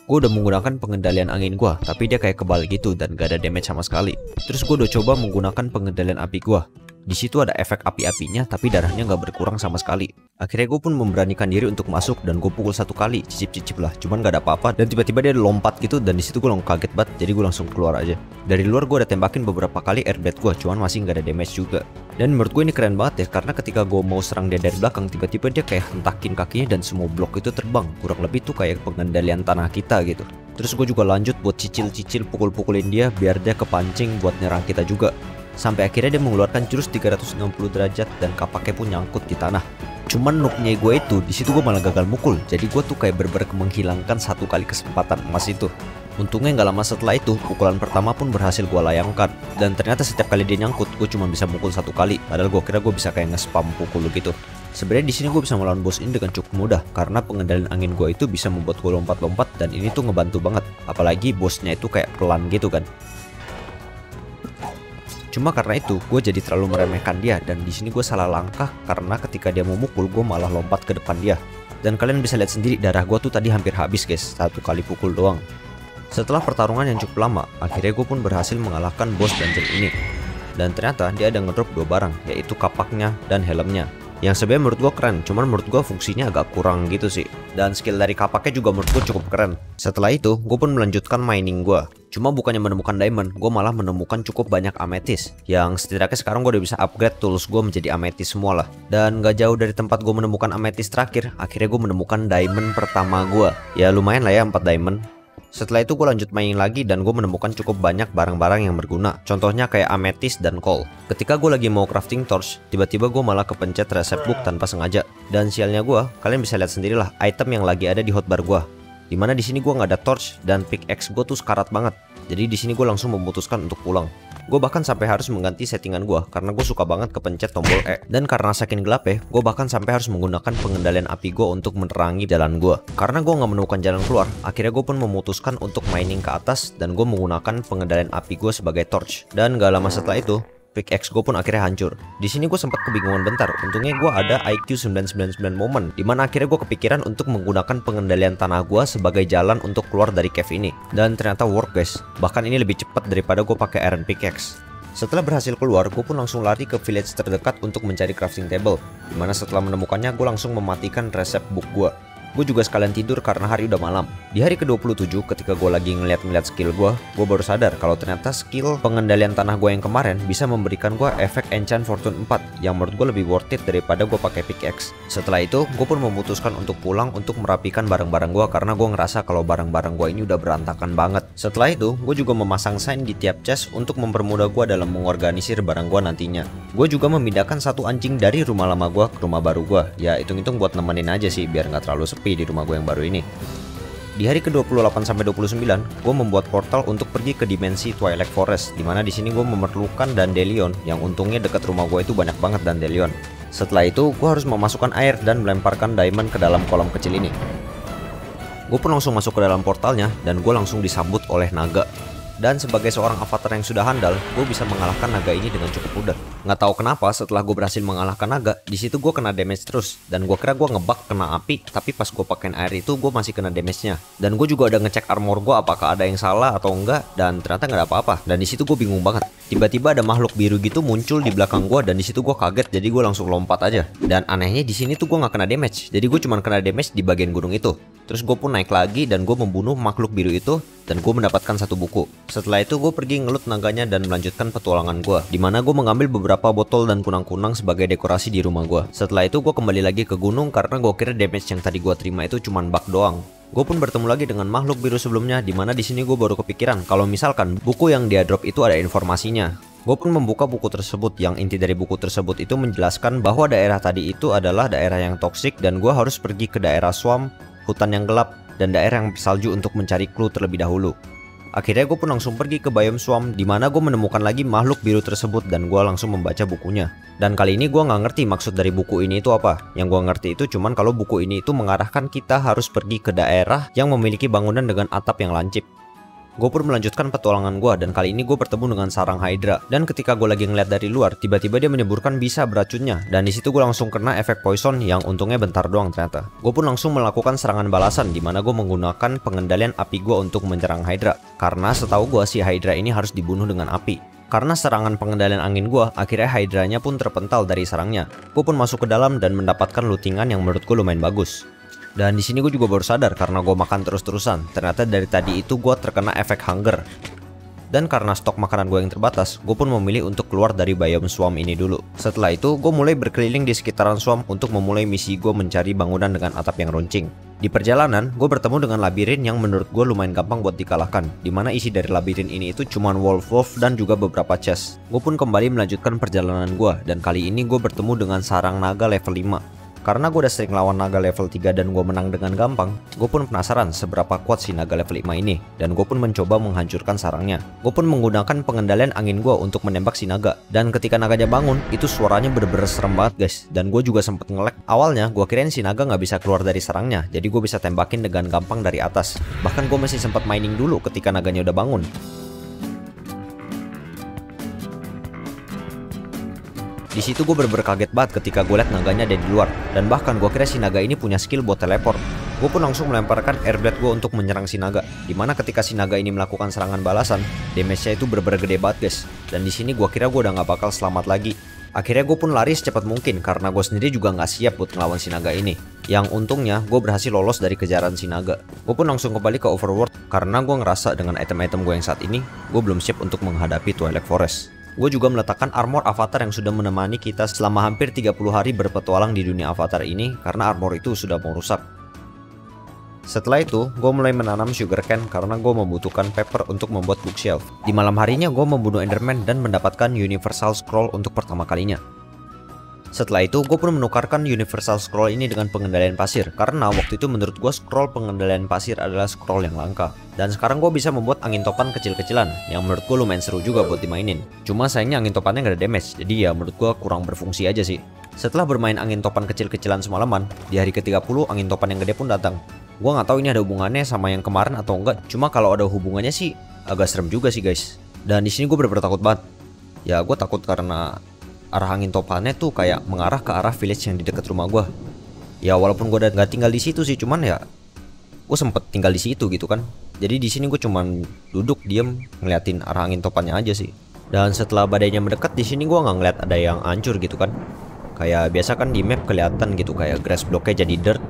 Gue udah menggunakan pengendalian angin gue, tapi dia kayak kebal gitu dan gak ada damage sama sekali. Terus gue udah coba menggunakan pengendalian api gue, di situ ada efek api-apinya tapi darahnya nggak berkurang sama sekali. Akhirnya gue pun memberanikan diri untuk masuk dan gue pukul satu kali, cicip-cicip lah. Cuman nggak ada apa-apa dan tiba-tiba dia lompat gitu dan di situ gue langsung kaget banget jadi gue langsung keluar aja. Dari luar gue udah tembakin beberapa kali airblade gue cuman masih nggak ada damage juga. Dan menurut gue ini keren banget ya karena ketika gue mau serang dia dari belakang tiba-tiba dia kayak hentakin kakinya dan semua blok itu terbang. Kurang lebih tuh kayak pengendalian tanah kita gitu. Terus gue juga lanjut buat cicil-cicil pukul-pukulin dia biar dia kepancing buat nyerang kita juga. Sampai akhirnya dia mengeluarkan jurus 360 derajat dan kapaknya pun nyangkut di tanah. Cuman noobnya gue itu, di situ gue malah gagal mukul. Jadi gue tuh kayak berber menghilangkan satu kali kesempatan emas itu. Untungnya nggak lama setelah itu, pukulan pertama pun berhasil gue layangkan. Dan ternyata setiap kali dia nyangkut, gue cuma bisa mukul satu kali. Padahal gue kira gue bisa kayak nge-spam pukul gitu. Sebenarnya di sini gue bisa melawan bos ini dengan cukup mudah karena pengendalian angin gue itu bisa membuat gue lompat-lompat dan ini tuh ngebantu banget. Apalagi bosnya itu kayak pelan gitu kan. Cuma karena itu, gue jadi terlalu meremehkan dia dan di sini gue salah langkah karena ketika dia mau mukul, gue malah lompat ke depan dia. Dan kalian bisa lihat sendiri darah gue tuh tadi hampir habis guys, satu kali pukul doang. Setelah pertarungan yang cukup lama, akhirnya gue pun berhasil mengalahkan bos dungeon ini. Dan ternyata dia ada ngedrop dua barang, yaitu kapaknya dan helmnya. Yang sebenarnya menurut gue keren, cuman menurut gue fungsinya agak kurang gitu sih. Dan skill dari kapaknya juga menurut gue cukup keren. Setelah itu, gue pun melanjutkan mining gue. Cuma bukannya menemukan diamond, gue malah menemukan cukup banyak ametis. Yang setidaknya sekarang gue udah bisa upgrade tools gue menjadi ametis semua lah. Dan gak jauh dari tempat gue menemukan ametis terakhir, akhirnya gue menemukan diamond pertama gue. Ya lumayan lah ya 4 diamond. Setelah itu gue lanjut main lagi dan gue menemukan cukup banyak barang-barang yang berguna. Contohnya kayak amethyst dan coal. Ketika gue lagi mau crafting torch, tiba-tiba gue malah kepencet resep book tanpa sengaja. Dan sialnya gue, kalian bisa lihat sendirilah item yang lagi ada di hotbar gue. Di mana di sini gue nggak ada torch dan pickaxe gue tuh sekarat banget. Jadi di sini gue langsung memutuskan untuk pulang. Gue bahkan sampai harus mengganti settingan gue karena gue suka banget kepencet tombol E. Dan karena saking gelap ya, gue bahkan sampai harus menggunakan pengendalian api gue untuk menerangi jalan gue. Karena gue nggak menemukan jalan keluar, akhirnya gue pun memutuskan untuk mining ke atas dan gue menggunakan pengendalian api gue sebagai torch. Dan gak lama setelah itu, pickaxe gue pun akhirnya hancur. Di sini gue sempat kebingungan bentar. Untungnya gue ada IQ 999 momen, di mana akhirnya gue kepikiran untuk menggunakan pengendalian tanah gue sebagai jalan untuk keluar dari cave ini. Dan ternyata work guys. Bahkan ini lebih cepat daripada gue pakai iron pickaxe. Setelah berhasil keluar, gue pun langsung lari ke village terdekat untuk mencari crafting table. Di mana setelah menemukannya, gue langsung mematikan resep book gue. Gue juga sekalian tidur karena hari udah malam. Di hari ke-27 ketika gue lagi ngeliat-ngeliat skill gue, gue baru sadar kalau ternyata skill pengendalian tanah gue yang kemarin bisa memberikan gue efek enchant fortune 4 yang menurut gue lebih worth it daripada gue pakai pickaxe. Setelah itu, gue pun memutuskan untuk pulang untuk merapikan barang-barang gue karena gue ngerasa kalau barang-barang gue ini udah berantakan banget. Setelah itu, gue juga memasang sign di tiap chest untuk mempermudah gue dalam mengorganisir barang gue nantinya. Gue juga memindahkan satu anjing dari rumah lama gue ke rumah baru gue. Ya hitung-hitung buat nemenin aja sih biar nggak terlalu sepi sepi di rumah gue yang baru ini. Di hari ke-28 sampai 29, gue membuat portal untuk pergi ke dimensi Twilight Forest, di mana di sini gue memerlukan Dandelion, yang untungnya dekat rumah gue itu banyak banget Dandelion. Setelah itu, gue harus memasukkan air dan melemparkan diamond ke dalam kolam kecil ini. Gue pun langsung masuk ke dalam portalnya, dan gue langsung disambut oleh naga. Dan sebagai seorang avatar yang sudah handal, gue bisa mengalahkan naga ini dengan cukup mudah. Nggak tahu kenapa setelah gue berhasil mengalahkan naga, di situ gue kena damage terus. Dan gue kira gue ngebug kena api, tapi pas gue pakein air itu gue masih kena damage-nya. Dan gue juga udah ngecek armor gue apakah ada yang salah atau enggak, dan ternyata nggak ada apa-apa. Dan di situ gue bingung banget. Tiba-tiba ada makhluk biru gitu muncul di belakang gue dan di situ gue kaget jadi gue langsung lompat aja. Dan anehnya di sini tuh gue nggak kena damage, jadi gue cuma kena damage di bagian gunung itu. Terus gue pun naik lagi dan gue membunuh makhluk biru itu dan gue mendapatkan satu buku. Setelah itu gue pergi ngelut naganya dan melanjutkan petualangan gue. Di mana gue mengambil beberapa botol dan kunang-kunang sebagai dekorasi di rumah gue. Setelah itu gue kembali lagi ke gunung karena gue kira damage yang tadi gue terima itu cuma bug doang. Gue pun bertemu lagi dengan makhluk biru sebelumnya, di mana di sini gue baru kepikiran kalau misalkan buku yang dia drop itu ada informasinya. Gue pun membuka buku tersebut yang inti dari buku tersebut itu menjelaskan bahwa daerah tadi itu adalah daerah yang toksik dan gue harus pergi ke daerah swamp hutan yang gelap, dan daerah yang bersalju untuk mencari clue terlebih dahulu. Akhirnya gue pun langsung pergi ke biome swamp di mana gue menemukan lagi makhluk biru tersebut dan gue langsung membaca bukunya. Dan kali ini gue nggak ngerti maksud dari buku ini itu apa. Yang gue ngerti itu cuman kalau buku ini itu mengarahkan kita harus pergi ke daerah yang memiliki bangunan dengan atap yang lancip. Gue pun melanjutkan petualangan gue dan kali ini gue bertemu dengan sarang Hydra. Dan ketika gue lagi ngeliat dari luar, tiba-tiba dia menyeburkan bisa beracunnya. Dan di situ gue langsung kena efek poison yang untungnya bentar doang ternyata. Gue pun langsung melakukan serangan balasan di mana gue menggunakan pengendalian api gue untuk menyerang Hydra. Karena setahu gue si Hydra ini harus dibunuh dengan api. Karena serangan pengendalian angin gue, akhirnya Hydranya pun terpental dari sarangnya. Gue pun masuk ke dalam dan mendapatkan lootingan yang menurut gue lumayan bagus. Dan di sini gue juga baru sadar karena gue makan terus-terusan. Ternyata dari tadi itu gue terkena efek hunger. Dan karena stok makanan gue yang terbatas, gue pun memilih untuk keluar dari biome swamp ini dulu. Setelah itu, gue mulai berkeliling di sekitaran swamp untuk memulai misi gue mencari bangunan dengan atap yang runcing. Di perjalanan, gue bertemu dengan labirin yang menurut gue lumayan gampang buat dikalahkan, di mana isi dari labirin ini itu cuma wolf-wolf dan juga beberapa chest. Gue pun kembali melanjutkan perjalanan gue, dan kali ini gue bertemu dengan sarang naga level 5. Karena gue udah sering lawan naga level 3 dan gue menang dengan gampang, gue pun penasaran seberapa kuat si naga level 5 ini, dan gue pun mencoba menghancurkan sarangnya. Gue pun menggunakan pengendalian angin gue untuk menembak si naga, dan ketika naganya bangun, itu suaranya bener-bener serem banget guys, dan gue juga sempet ngelek. Awalnya, gue kirain si naga nggak bisa keluar dari sarangnya, jadi gue bisa tembakin dengan gampang dari atas. Bahkan gue masih sempat mining dulu ketika naganya udah bangun. Di situ gue bener-bener kaget banget ketika gue liat naganya ada di luar. Dan bahkan gue kira si naga ini punya skill buat teleport. Gue pun langsung melemparkan airblade gue untuk menyerang si naga. Di mana ketika si naga ini melakukan serangan balasan, damage-nya itu bener-bener gede banget guys. Dan di sini gue kira gue udah gak bakal selamat lagi. Akhirnya gue pun lari secepat mungkin karena gue sendiri juga nggak siap buat ngelawan si naga ini. Yang untungnya gue berhasil lolos dari kejaran si naga. Gue pun langsung kembali ke Overworld karena gue ngerasa dengan item-item gue yang saat ini, gue belum siap untuk menghadapi Twilight Forest. Gue juga meletakkan armor avatar yang sudah menemani kita selama hampir 30 hari berpetualang di dunia avatar ini karena armor itu sudah mau rusak. Setelah itu, gue mulai menanam sugarcane karena gue membutuhkan paper untuk membuat bookshelf. Di malam harinya, gue membunuh Enderman dan mendapatkan Universal Scroll untuk pertama kalinya. Setelah itu, gue pun menukarkan Universal Scroll ini dengan pengendalian pasir, karena waktu itu menurut gue scroll pengendalian pasir adalah scroll yang langka. Dan sekarang gue bisa membuat angin topan kecil-kecilan, yang menurut gue lumayan seru juga buat dimainin. Cuma sayangnya angin topannya gak ada damage, jadi ya menurut gue kurang berfungsi aja sih. Setelah bermain angin topan kecil-kecilan semalaman, di hari ke-30 angin topan yang gede pun datang. Gue nggak tahu ini ada hubungannya sama yang kemarin atau enggak. Cuma kalau ada hubungannya sih agak serem juga sih guys. Dan di sini gue bener-bener takut banget. Ya gue takut karena arah angin topannya tuh kayak mengarah ke arah village yang di dekat rumah gue. Ya walaupun gue udah nggak tinggal di situ sih, cuman ya gue sempet tinggal di situ gitu kan. Jadi di sini gue cuman duduk diem ngeliatin arah angin topannya aja sih. Dan setelah badainya mendekat di sini gue nggak ngeliat ada yang hancur gitu kan. Kayak biasa kan di map kelihatan gitu kayak grass blocknya jadi dirt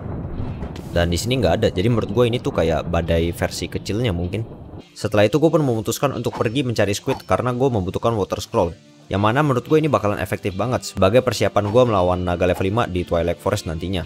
dan di sini nggak ada jadi menurut gue ini tuh kayak badai versi kecilnya mungkin setelah itu gue pun memutuskan untuk pergi mencari squid karena gue membutuhkan water scroll yang mana menurut gue ini bakalan efektif banget sebagai persiapan gue melawan naga level 5 di Twilight Forest nantinya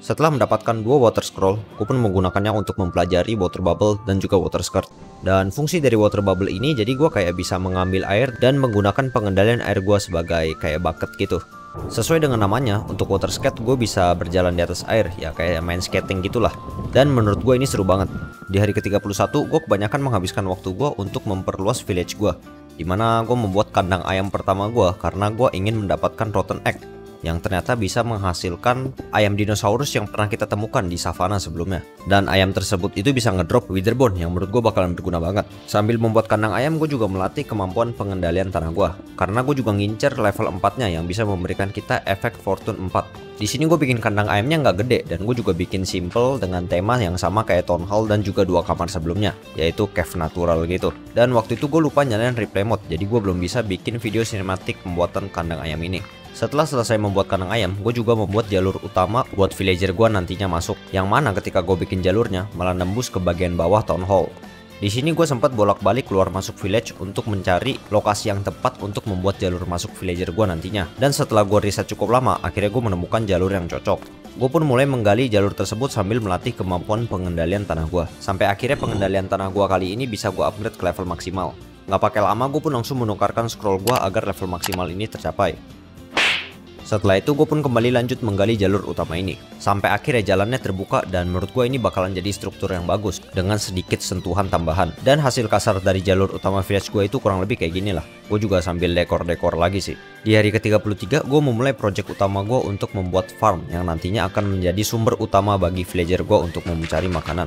setelah mendapatkan dua water scroll, gue pun menggunakannya untuk mempelajari water bubble dan juga water skirt. Dan fungsi dari water bubble ini jadi gue kayak bisa mengambil air dan menggunakan pengendalian air gue sebagai kayak bucket gitu. Sesuai dengan namanya, untuk water skate gue bisa berjalan di atas air, ya kayak main skating gitulah. Dan menurut gue ini seru banget. Di hari ke-31, gue kebanyakan menghabiskan waktu gue untuk memperluas village gue. Di mana gue membuat kandang ayam pertama gue karena gue ingin mendapatkan rotten egg yang ternyata bisa menghasilkan ayam dinosaurus yang pernah kita temukan di savana sebelumnya. Dan ayam tersebut itu bisa ngedrop witherbone yang menurut gue bakalan berguna banget. Sambil membuat kandang ayam, gue juga melatih kemampuan pengendalian tanah gue. Karena gue juga ngincer level 4-nya yang bisa memberikan kita efek fortune 4. Di sini gue bikin kandang ayamnya nggak gede dan gue juga bikin simple dengan tema yang sama kayak town hall dan juga dua kamar sebelumnya, yaitu cave natural gitu. Dan waktu itu gue lupa nyalain replay mode, jadi gue belum bisa bikin video sinematik pembuatan kandang ayam ini. Setelah selesai membuat kandang ayam, gue juga membuat jalur utama buat villager gue nantinya masuk. Yang mana ketika gue bikin jalurnya, malah nembus ke bagian bawah town hall. Di sini gue sempat bolak-balik keluar masuk village untuk mencari lokasi yang tepat untuk membuat jalur masuk villager gue nantinya. Dan setelah gue riset cukup lama, akhirnya gue menemukan jalur yang cocok. Gue pun mulai menggali jalur tersebut sambil melatih kemampuan pengendalian tanah gue. Sampai akhirnya pengendalian tanah gue kali ini bisa gue upgrade ke level maksimal. Nggak pakai lama gue pun langsung menukarkan scroll gue agar level maksimal ini tercapai. Setelah itu gue pun kembali lanjut menggali jalur utama ini. Sampai akhirnya jalannya terbuka dan menurut gue ini bakalan jadi struktur yang bagus dengan sedikit sentuhan tambahan. Dan hasil kasar dari jalur utama village gue itu kurang lebih kayak gini lah. Gue juga sambil dekor-dekor lagi sih. Di hari ke-33 gue memulai project utama gue untuk membuat farm yang nantinya akan menjadi sumber utama bagi villager gue untuk mencari makanan.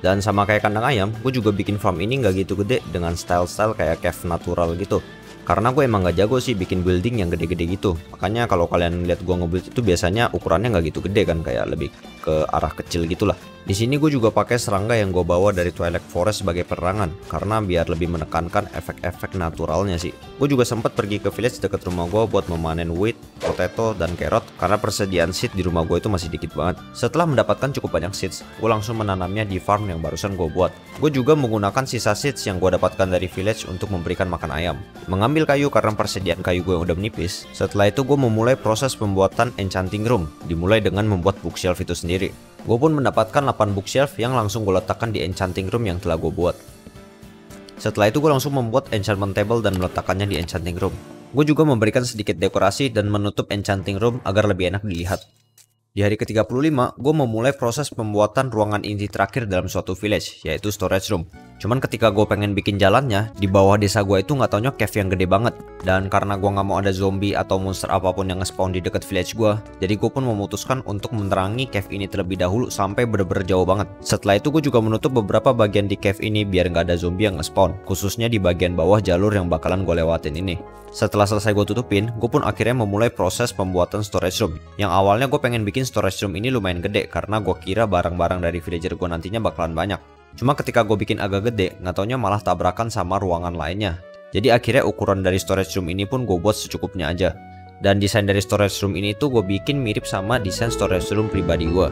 Dan sama kayak kandang ayam, gue juga bikin farm ini nggak gitu gede dengan style-style kayak cave natural gitu karena gue emang gak jago sih bikin building yang gede-gede gitu. Makanya kalau kalian lihat gue ngebuild itu biasanya ukurannya nggak gitu gede kan kayak lebih ke arah kecil gitulah di sini gue juga pakai serangga yang gue bawa dari Twilight Forest sebagai perangan karena biar lebih menekankan efek-efek naturalnya sih. Gue juga sempat pergi ke village dekat rumah gue buat memanen wheat, potato, dan carrot karena persediaan seed di rumah gue itu masih dikit banget. Setelah mendapatkan cukup banyak seeds, gue langsung menanamnya di farm yang barusan gue buat. Gue juga menggunakan sisa seeds yang gue dapatkan dari village untuk memberikan makan ayam. Mengambil kayu karena persediaan kayu gue yang udah menipis. Setelah itu gue memulai proses pembuatan enchanting room, dimulai dengan membuat bookshelf itu sendiri. Gue pun mendapatkan 8 bookshelf yang langsung gue letakkan di enchanting room yang telah gue buat. Setelah itu gue langsung membuat enchantment table dan meletakkannya di enchanting room. Gue juga memberikan sedikit dekorasi dan menutup enchanting room agar lebih enak dilihat. Di hari ke-35, gue memulai proses pembuatan ruangan inti terakhir dalam suatu village, yaitu storage room. Cuman ketika gue pengen bikin jalannya, di bawah desa gue itu nggak taunya cave yang gede banget. Dan karena gue nggak mau ada zombie atau monster apa pun yang nge-spawn di dekat village gue, jadi gue pun memutuskan untuk menerangi cave ini terlebih dahulu sampai bener-bener jauh banget. Setelah itu gue juga menutup beberapa bagian di cave ini biar nggak ada zombie yang nge-spawn, khususnya di bagian bawah jalur yang bakalan gue lewatin ini. Setelah selesai gue tutupin, gue pun akhirnya memulai proses pembuatan storage room. Yang awalnya gue pengen bikin storage room ini lumayan gede karena gue kira barang-barang dari villager gue nantinya bakalan banyak. Cuma ketika gue bikin agak gede, nggak taunya malah tabrakan sama ruangan lainnya. Jadi akhirnya ukuran dari storage room ini pun gue buat secukupnya aja. Dan desain dari storage room ini tuh gue bikin mirip sama desain storage room pribadi gue.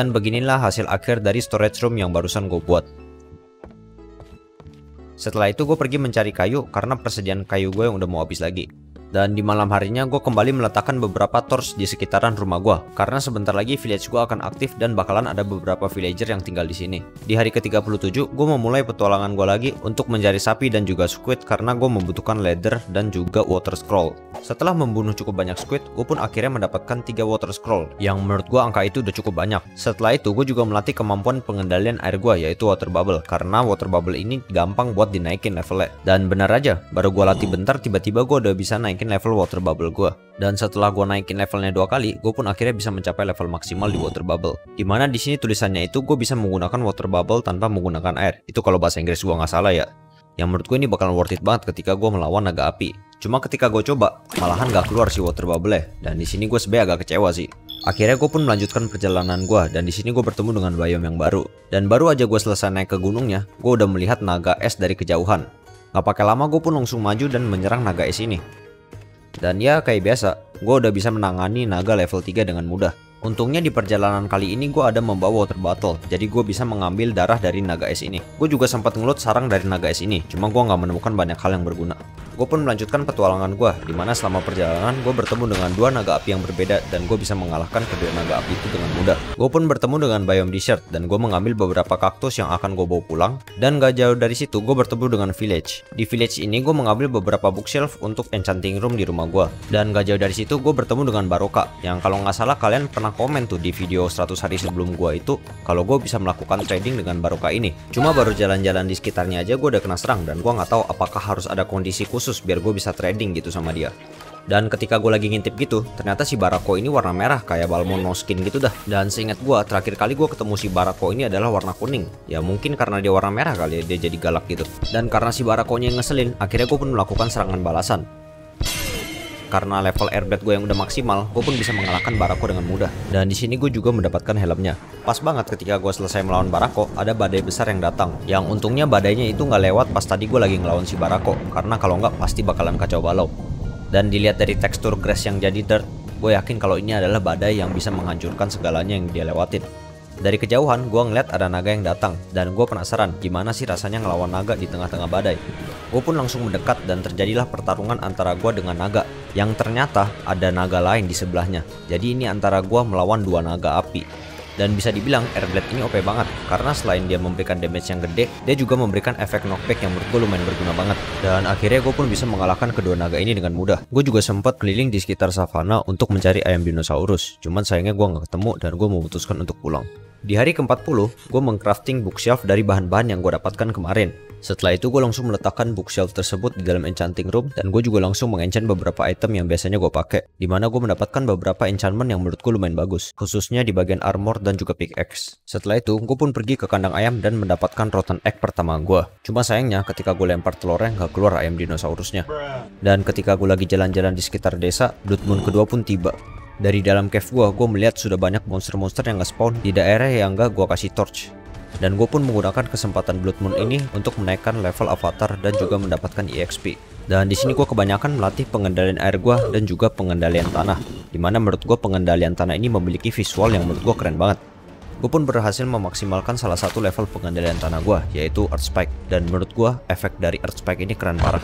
Dan beginilah hasil akhir dari storage room yang barusan gue buat. Setelah itu gue pergi mencari kayu karena persediaan kayu gue yang udah mau habis lagi. Dan di malam harinya gue kembali meletakkan beberapa torch di sekitaran rumah gue karena sebentar lagi village gue akan aktif dan bakalan ada beberapa villager yang tinggal di sini. Di hari ke-37 gue memulai petualangan gue lagi untuk mencari sapi dan juga squid karena gue membutuhkan leather dan juga water scroll. Setelah membunuh cukup banyak squid, gue pun akhirnya mendapatkan 3 water scroll yang menurut gue angka itu udah cukup banyak. Setelah itu gue juga melatih kemampuan pengendalian air gue yaitu water bubble karena water bubble ini gampang buat dinaikin levelnya. Dan benar aja, baru gue latih bentar tiba-tiba gue udah bisa naik naikin level water bubble gue. Dan setelah gue naikin levelnya dua kali, gue pun akhirnya bisa mencapai level maksimal di water bubble. Di mana di sini tulisannya itu gue bisa menggunakan water bubble tanpa menggunakan air. Itu kalau bahasa Inggris gue nggak salah ya. Yang menurut gue ini bakalan worth it banget ketika gue melawan naga api. Cuma ketika gue coba, malahan gak keluar si water bubble ya. Dan di sini gue sebenarnya agak kecewa sih. Akhirnya gue pun melanjutkan perjalanan gue dan di sini gue bertemu dengan biome yang baru. Dan baru aja gue selesai naik ke gunungnya, gue udah melihat naga es dari kejauhan. Gak pakai lama gue pun langsung maju dan menyerang naga es ini. Dan ya kayak biasa, gue udah bisa menangani naga level 3 dengan mudah. Untungnya di perjalanan kali ini gue ada membawa water bottle, jadi gue bisa mengambil darah dari naga es ini. Gue juga sempat ngelut sarang dari naga es ini, cuma gue nggak menemukan banyak hal yang berguna. Gue pun melanjutkan petualangan gue, di mana selama perjalanan gue bertemu dengan dua naga api yang berbeda dan gue bisa mengalahkan kedua naga api itu dengan mudah. Gue pun bertemu dengan biome desert dan gue mengambil beberapa kaktus yang akan gue bawa pulang. Dan gak jauh dari situ gue bertemu dengan village. Di village ini gue mengambil beberapa bookshelf untuk enchanting room di rumah gue. Dan gak jauh dari situ gue bertemu dengan Baroka, yang kalau nggak salah kalian pernah komen tuh di video 100 hari sebelum gue itu kalau gue bisa melakukan trading dengan Baroka ini. Cuma baru jalan-jalan di sekitarnya aja gue udah kena serang dan gue nggak tahu apakah harus ada kondisi khusus biar gue bisa trading gitu sama dia. Dan ketika gue lagi ngintip gitu, ternyata si Barako ini warna merah kayak Balmon no skin gitu dah. Dan seingat gue, terakhir kali gue ketemu si Barako ini adalah warna kuning. Ya mungkin karena dia warna merah kali ya, dia jadi galak gitu. Dan karena si Barakonya yang ngeselin, akhirnya gue pun melakukan serangan balasan karena level airblade gue yang udah maksimal, gue pun bisa mengalahkan Barako dengan mudah. Dan di sini gue juga mendapatkan helmnya. Pas banget ketika gue selesai melawan Barako, ada badai besar yang datang. Yang untungnya badainya itu nggak lewat pas tadi gue lagi ngelawan si Barako, karena kalau nggak pasti bakalan kacau balau. Dan dilihat dari tekstur grass yang jadi dirt, gue yakin kalau ini adalah badai yang bisa menghancurkan segalanya yang dia lewatin. Dari kejauhan, gue ngeliat ada naga yang datang, dan gue penasaran gimana sih rasanya ngelawan naga di tengah-tengah badai. Gue pun langsung mendekat dan terjadilah pertarungan antara gue dengan naga, yang ternyata ada naga lain di sebelahnya. Jadi ini antara gue melawan dua naga api. Dan bisa dibilang Airblade ini OP banget Karena selain dia memberikan damage yang gede Dia juga memberikan efek knockback yang menurut gue lumayan berguna banget Dan akhirnya gue pun bisa mengalahkan kedua naga ini dengan mudah Gue juga sempat keliling di sekitar savana untuk mencari ayam dinosaurus Cuman sayangnya gue nggak ketemu dan gue memutuskan untuk pulang di hari ke-40, gue mengcrafting bookshelf dari bahan-bahan yang gue dapatkan kemarin. Setelah itu gue langsung meletakkan bookshelf tersebut di dalam enchanting room dan gue juga langsung mengenchant beberapa item yang biasanya gue pakai. Di mana gue mendapatkan beberapa enchantment yang menurut gue lumayan bagus, khususnya di bagian armor dan juga pickaxe. Setelah itu, gue pun pergi ke kandang ayam dan mendapatkan rotten egg pertama gue. Cuma sayangnya ketika gue lempar telurnya nggak keluar ayam dinosaurusnya. Dan ketika gue lagi jalan-jalan di sekitar desa, Blood Moon kedua pun tiba. Dari dalam cave gue, gue melihat sudah banyak monster-monster yang nge-spawn di daerah yang gak gue kasih torch. Dan gue pun menggunakan kesempatan Blood Moon ini untuk menaikkan level avatar dan juga mendapatkan EXP. Dan di sini gue kebanyakan melatih pengendalian air gue dan juga pengendalian tanah. Di mana menurut gue pengendalian tanah ini memiliki visual yang menurut gue keren banget. Gue pun berhasil memaksimalkan salah satu level pengendalian tanah gue, yaitu Earth Spike. Dan menurut gue, efek dari Earth Spike ini keren parah.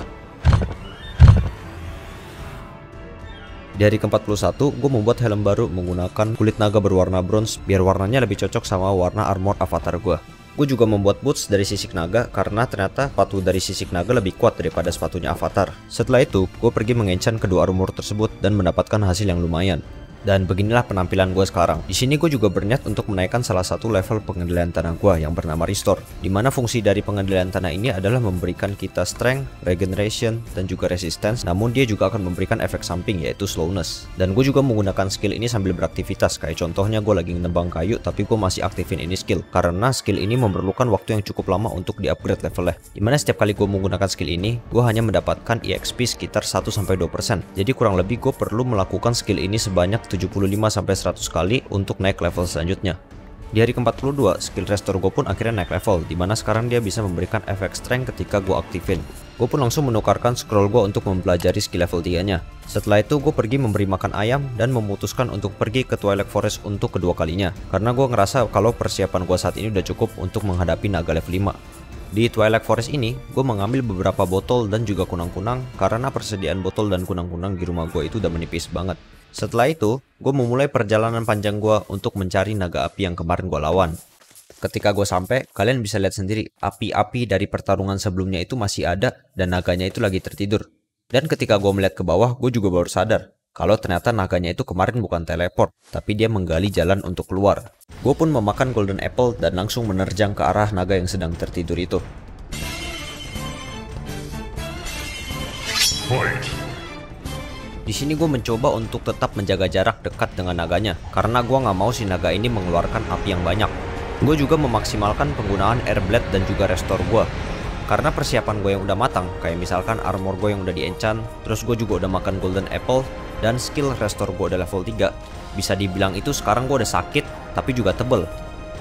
Di hari ke-41, gue membuat helm baru menggunakan kulit naga berwarna bronze biar warnanya lebih cocok sama warna armor avatar gue. Gue juga membuat boots dari sisik naga karena ternyata sepatu dari sisik naga lebih kuat daripada sepatunya avatar. Setelah itu, gue pergi mengencan kedua armor tersebut dan mendapatkan hasil yang lumayan. Dan beginilah penampilan gue sekarang. Di sini gue juga berniat untuk menaikkan salah satu level pengendalian tanah gue yang bernama Restore. Di mana fungsi dari pengendalian tanah ini adalah memberikan kita strength, regeneration, dan juga resistance. Namun dia juga akan memberikan efek samping yaitu slowness. Dan gue juga menggunakan skill ini sambil beraktivitas. Kayak contohnya gue lagi nembang kayu tapi gue masih aktifin ini skill. Karena skill ini memerlukan waktu yang cukup lama untuk di-upgrade levelnya. Di mana setiap kali gue menggunakan skill ini, gue hanya mendapatkan EXP sekitar 1-2%. Jadi kurang lebih gue perlu melakukan skill ini sebanyak 75-100 kali untuk naik level selanjutnya. Di hari ke-42, skill restore gue pun akhirnya naik level, di mana sekarang dia bisa memberikan efek strength ketika gue aktifin. Gue pun langsung menukarkan scroll gue untuk mempelajari skill level 3-nya. Setelah itu gue pergi memberi makan ayam dan memutuskan untuk pergi ke Twilight Forest untuk kedua kalinya. Karena gue ngerasa kalau persiapan gue saat ini udah cukup untuk menghadapi naga level 5. Di Twilight Forest ini, gue mengambil beberapa botol dan juga kunang-kunang karena persediaan botol dan kunang-kunang di rumah gue itu udah menipis banget. Setelah itu, gue memulai perjalanan panjang gue untuk mencari naga api yang kemarin gue lawan. Ketika gue sampai, kalian bisa lihat sendiri, api-api dari pertarungan sebelumnya itu masih ada dan naganya itu lagi tertidur. Dan ketika gue melihat ke bawah, gue juga baru sadar kalau ternyata naganya itu kemarin bukan teleport, tapi dia menggali jalan untuk keluar. Gue pun memakan golden apple dan langsung menerjang ke arah naga yang sedang tertidur itu. Di sini gue mencoba untuk tetap menjaga jarak dekat dengan naganya, karena gue nggak mau si naga ini mengeluarkan api yang banyak. Gue juga memaksimalkan penggunaan air blade dan juga restore gue. Karena persiapan gue yang udah matang, kayak misalkan armor gue yang udah di-enchant, terus gue juga udah makan golden apple, dan skill restore gue udah level 3. Bisa dibilang itu sekarang gue udah sakit, tapi juga tebel.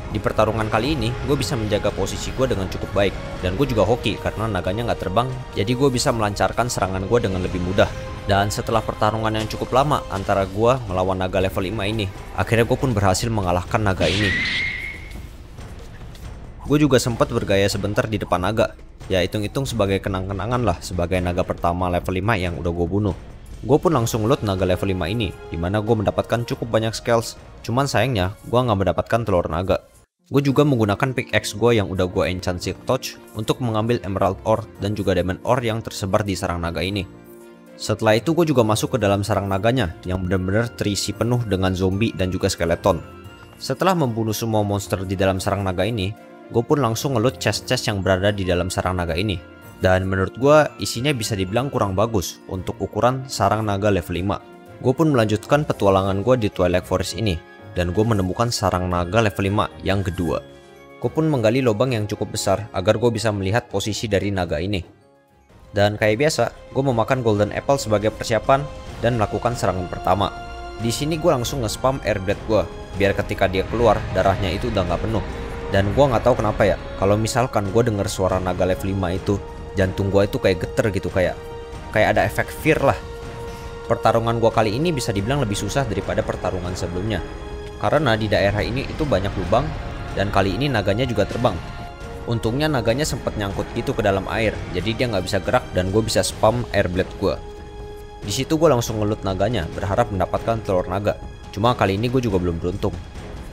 Di pertarungan kali ini, gue bisa menjaga posisi gue dengan cukup baik, dan gue juga hoki karena naganya nggak terbang, jadi gue bisa melancarkan serangan gue dengan lebih mudah. Dan setelah pertarungan yang cukup lama antara gue melawan naga level 5 ini, akhirnya gue pun berhasil mengalahkan naga ini. Gue juga sempat bergaya sebentar di depan naga. Ya hitung-hitung sebagai kenang-kenangan lah sebagai naga pertama level 5 yang udah gue bunuh. Gue pun langsung loot naga level 5 ini, di mana gue mendapatkan cukup banyak skills. Cuman sayangnya, gue nggak mendapatkan telur naga. Gue juga menggunakan pickaxe gue yang udah gue enchant silk touch untuk mengambil emerald ore dan juga diamond ore yang tersebar di sarang naga ini. Setelah itu gue juga masuk ke dalam sarang naganya yang benar-benar terisi penuh dengan zombie dan juga skeleton. Setelah membunuh semua monster di dalam sarang naga ini, gue pun langsung ngelut chest-chest yang berada di dalam sarang naga ini. Dan menurut gue isinya bisa dibilang kurang bagus untuk ukuran sarang naga level 5. Gue pun melanjutkan petualangan gue di Twilight Forest ini dan gue menemukan sarang naga level 5 yang kedua. Gue pun menggali lubang yang cukup besar agar gue bisa melihat posisi dari naga ini. Dan kayak biasa, gue memakan golden apple sebagai persiapan dan melakukan serangan pertama. Di sini gue langsung nge-spam air blade gue, biar ketika dia keluar darahnya itu udah nggak penuh. Dan gue nggak tahu kenapa ya, kalau misalkan gue denger suara naga level 5 itu, jantung gue itu kayak geter gitu kayak kayak ada efek fear lah. Pertarungan gue kali ini bisa dibilang lebih susah daripada pertarungan sebelumnya. Karena di daerah ini itu banyak lubang dan kali ini naganya juga terbang. Untungnya naganya sempat nyangkut gitu ke dalam air, jadi dia nggak bisa gerak dan gue bisa spam air blade gue. Di situ gue langsung ngelut naganya, berharap mendapatkan telur naga. Cuma kali ini gue juga belum beruntung.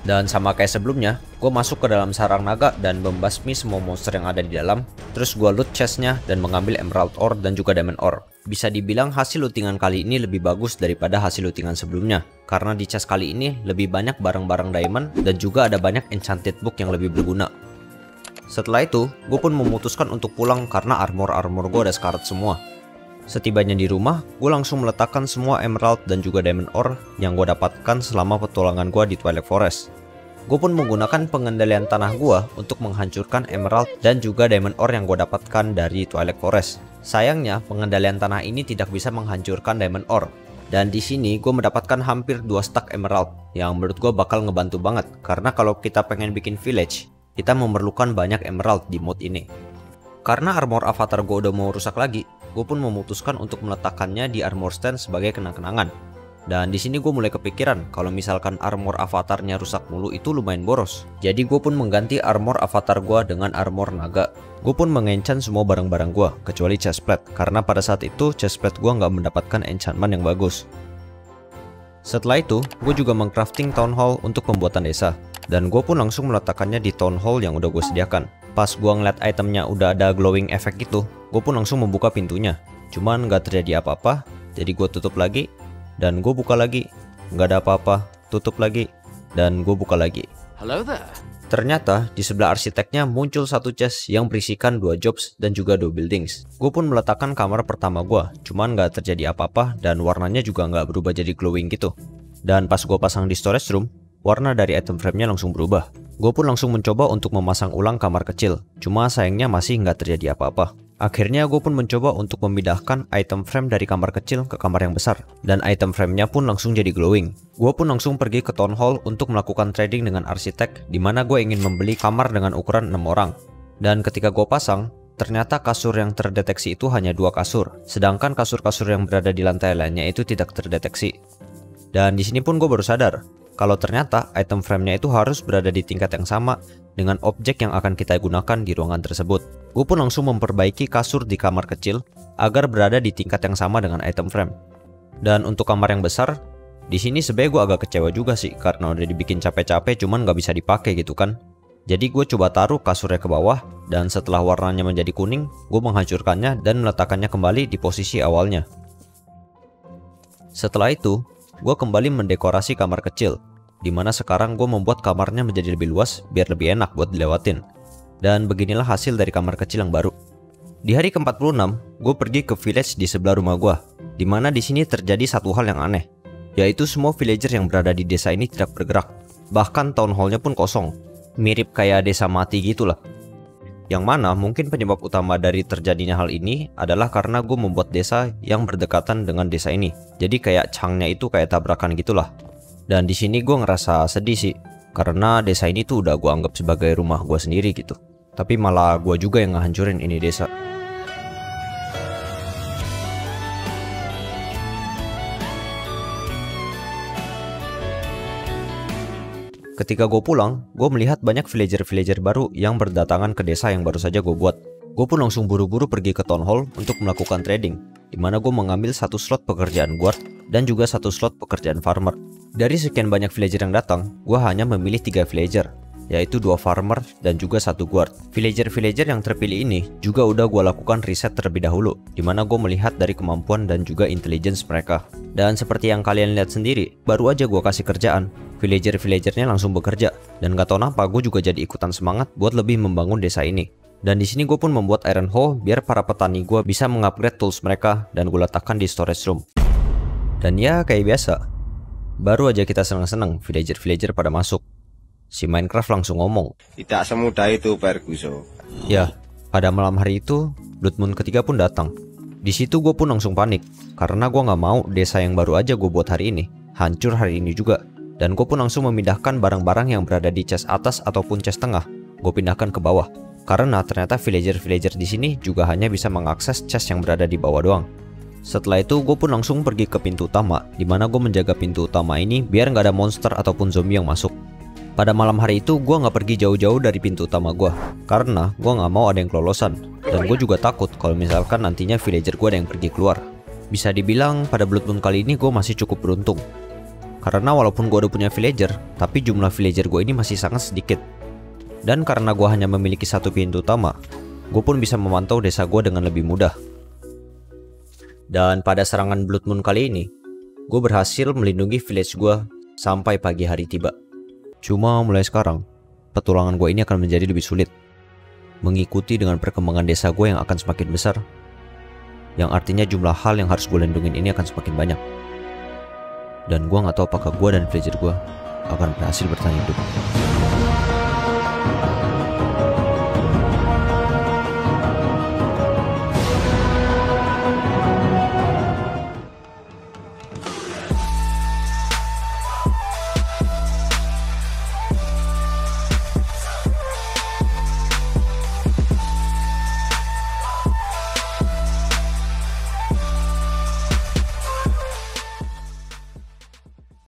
Dan sama kayak sebelumnya, gue masuk ke dalam sarang naga dan membasmi semua monster yang ada di dalam. Terus gue loot chestnya dan mengambil emerald ore dan juga diamond ore. Bisa dibilang hasil lootingan kali ini lebih bagus daripada hasil lootingan sebelumnya. Karena di chest kali ini lebih banyak barang-barang diamond dan juga ada banyak enchanted book yang lebih berguna. Setelah itu, gue pun memutuskan untuk pulang karena armor-armor gue udah sekarat semua. Setibanya di rumah, gue langsung meletakkan semua emerald dan juga diamond ore yang gue dapatkan selama petualangan gue di Twilight Forest. Gue pun menggunakan pengendalian tanah gue untuk menghancurkan emerald dan juga diamond ore yang gue dapatkan dari Twilight Forest. Sayangnya, pengendalian tanah ini tidak bisa menghancurkan diamond ore. Dan di sini gue mendapatkan hampir 2 stack emerald yang menurut gue bakal ngebantu banget karena kalau kita pengen bikin village, kita memerlukan banyak emerald di mod ini. Karena armor avatar gue udah mau rusak lagi, gue pun memutuskan untuk meletakkannya di armor stand sebagai kenang-kenangan. Dan di sini gue mulai kepikiran kalau misalkan armor avatarnya rusak mulu itu lumayan boros. Jadi gue pun mengganti armor avatar gue dengan armor naga. Gue pun mengenchant semua barang-barang gue kecuali chestplate karena pada saat itu chestplate gue nggak mendapatkan enchantment yang bagus. Setelah itu, gue juga mengcrafting town hall untuk pembuatan desa. Dan gue pun langsung meletakkannya di town hall yang udah gue sediakan. Pas gue ngeliat itemnya udah ada glowing effect gitu, gue pun langsung membuka pintunya. Cuman nggak terjadi apa-apa, jadi gue tutup lagi, dan gue buka lagi. Nggak ada apa-apa, tutup lagi, dan gue buka lagi. Hello there. Ternyata di sebelah arsiteknya muncul satu chest yang berisikan dua jobs dan juga dua buildings. Gue pun meletakkan kamar pertama gue, cuman nggak terjadi apa-apa dan warnanya juga nggak berubah jadi glowing gitu. Dan pas gue pasang di storage room, warna dari item frame-nya langsung berubah. Gue pun langsung mencoba untuk memasang ulang kamar kecil, cuma sayangnya masih nggak terjadi apa-apa. Akhirnya gue pun mencoba untuk memindahkan item frame dari kamar kecil ke kamar yang besar, dan item frame-nya pun langsung jadi glowing. Gue pun langsung pergi ke town hall untuk melakukan trading dengan arsitek, di mana gue ingin membeli kamar dengan ukuran 6 orang. Dan ketika gue pasang, ternyata kasur yang terdeteksi itu hanya dua kasur, sedangkan kasur-kasur yang berada di lantai lainnya itu tidak terdeteksi. Dan di sini pun gue baru sadar, kalau ternyata item frame-nya itu harus berada di tingkat yang sama dengan objek yang akan kita gunakan di ruangan tersebut. Gue pun langsung memperbaiki kasur di kamar kecil agar berada di tingkat yang sama dengan item frame. Dan untuk kamar yang besar, di sini sebenarnya gue agak kecewa juga sih karena udah dibikin capek-capek cuman nggak bisa dipakai gitu kan. Jadi gue coba taruh kasurnya ke bawah dan setelah warnanya menjadi kuning, gue menghancurkannya dan meletakkannya kembali di posisi awalnya. Setelah itu, gue kembali mendekorasi kamar kecil, di mana sekarang gue membuat kamarnya menjadi lebih luas biar lebih enak buat dilewatin. Dan beginilah hasil dari kamar kecil yang baru. Di hari ke-46, gue pergi ke village di sebelah rumah gue, di mana di sini terjadi satu hal yang aneh, yaitu semua villager yang berada di desa ini tidak bergerak, bahkan town hallnya pun kosong, mirip kayak desa mati gitulah. Yang mana mungkin penyebab utama dari terjadinya hal ini adalah karena gue membuat desa yang berdekatan dengan desa ini. Jadi kayak cangnya itu kayak tabrakan gitulah. Dan di sini gue ngerasa sedih sih, karena desa ini tuh udah gue anggap sebagai rumah gue sendiri gitu. Tapi malah gue juga yang ngehancurin ini desa. Ketika gue pulang, gue melihat banyak villager-villager baru yang berdatangan ke desa yang baru saja gue buat. Gue pun langsung buru-buru pergi ke town hall untuk melakukan trading, di mana gue mengambil satu slot pekerjaan guard dan juga satu slot pekerjaan farmer. Dari sekian banyak villager yang datang, gue hanya memilih tiga villager, yaitu dua farmer dan juga satu guard. Villager-villager yang terpilih ini juga udah gue lakukan riset terlebih dahulu, di mana gue melihat dari kemampuan dan juga intelligence mereka. Dan seperti yang kalian lihat sendiri, baru aja gue kasih kerjaan, villager-villagernya langsung bekerja, dan gak tau kenapa gue juga jadi ikutan semangat buat lebih membangun desa ini. Dan di sini gue pun membuat iron hoe biar para petani gue bisa mengupgrade tools mereka dan gue letakkan di storage room. Dan ya kayak biasa, baru aja kita senang-senang villager-villager pada masuk. Si Minecraft langsung ngomong. Tidak semudah itu, Ferguson. Ya, pada malam hari itu, Blood Moon ketiga pun datang. Di situ gue pun langsung panik, karena gue nggak mau desa yang baru aja gue buat hari ini, hancur hari ini juga. Dan gue pun langsung memindahkan barang-barang yang berada di chest atas ataupun chest tengah, gue pindahkan ke bawah. Karena ternyata villager-villager di sini juga hanya bisa mengakses chest yang berada di bawah doang. Setelah itu gue pun langsung pergi ke pintu utama, di mana gue menjaga pintu utama ini biar nggak ada monster ataupun zombie yang masuk. Pada malam hari itu gue nggak pergi jauh-jauh dari pintu utama gue, karena gue nggak mau ada yang kelolosan. Dan gue juga takut kalau misalkan nantinya villager gue ada yang pergi keluar. Bisa dibilang pada Blood Moon kali ini gue masih cukup beruntung. Karena walaupun gue udah punya villager, tapi jumlah villager gue ini masih sangat sedikit. Dan karena gue hanya memiliki satu pintu utama, gue pun bisa memantau desa gue dengan lebih mudah. Dan pada serangan Blood Moon kali ini, gue berhasil melindungi village gue sampai pagi hari tiba. Cuma mulai sekarang, petualangan gue ini akan menjadi lebih sulit. Mengikuti dengan perkembangan desa gue yang akan semakin besar. Yang artinya jumlah hal yang harus gue lindungin ini akan semakin banyak. Dan gue gak tahu apakah gue dan villager gue akan berhasil bertahan hidup.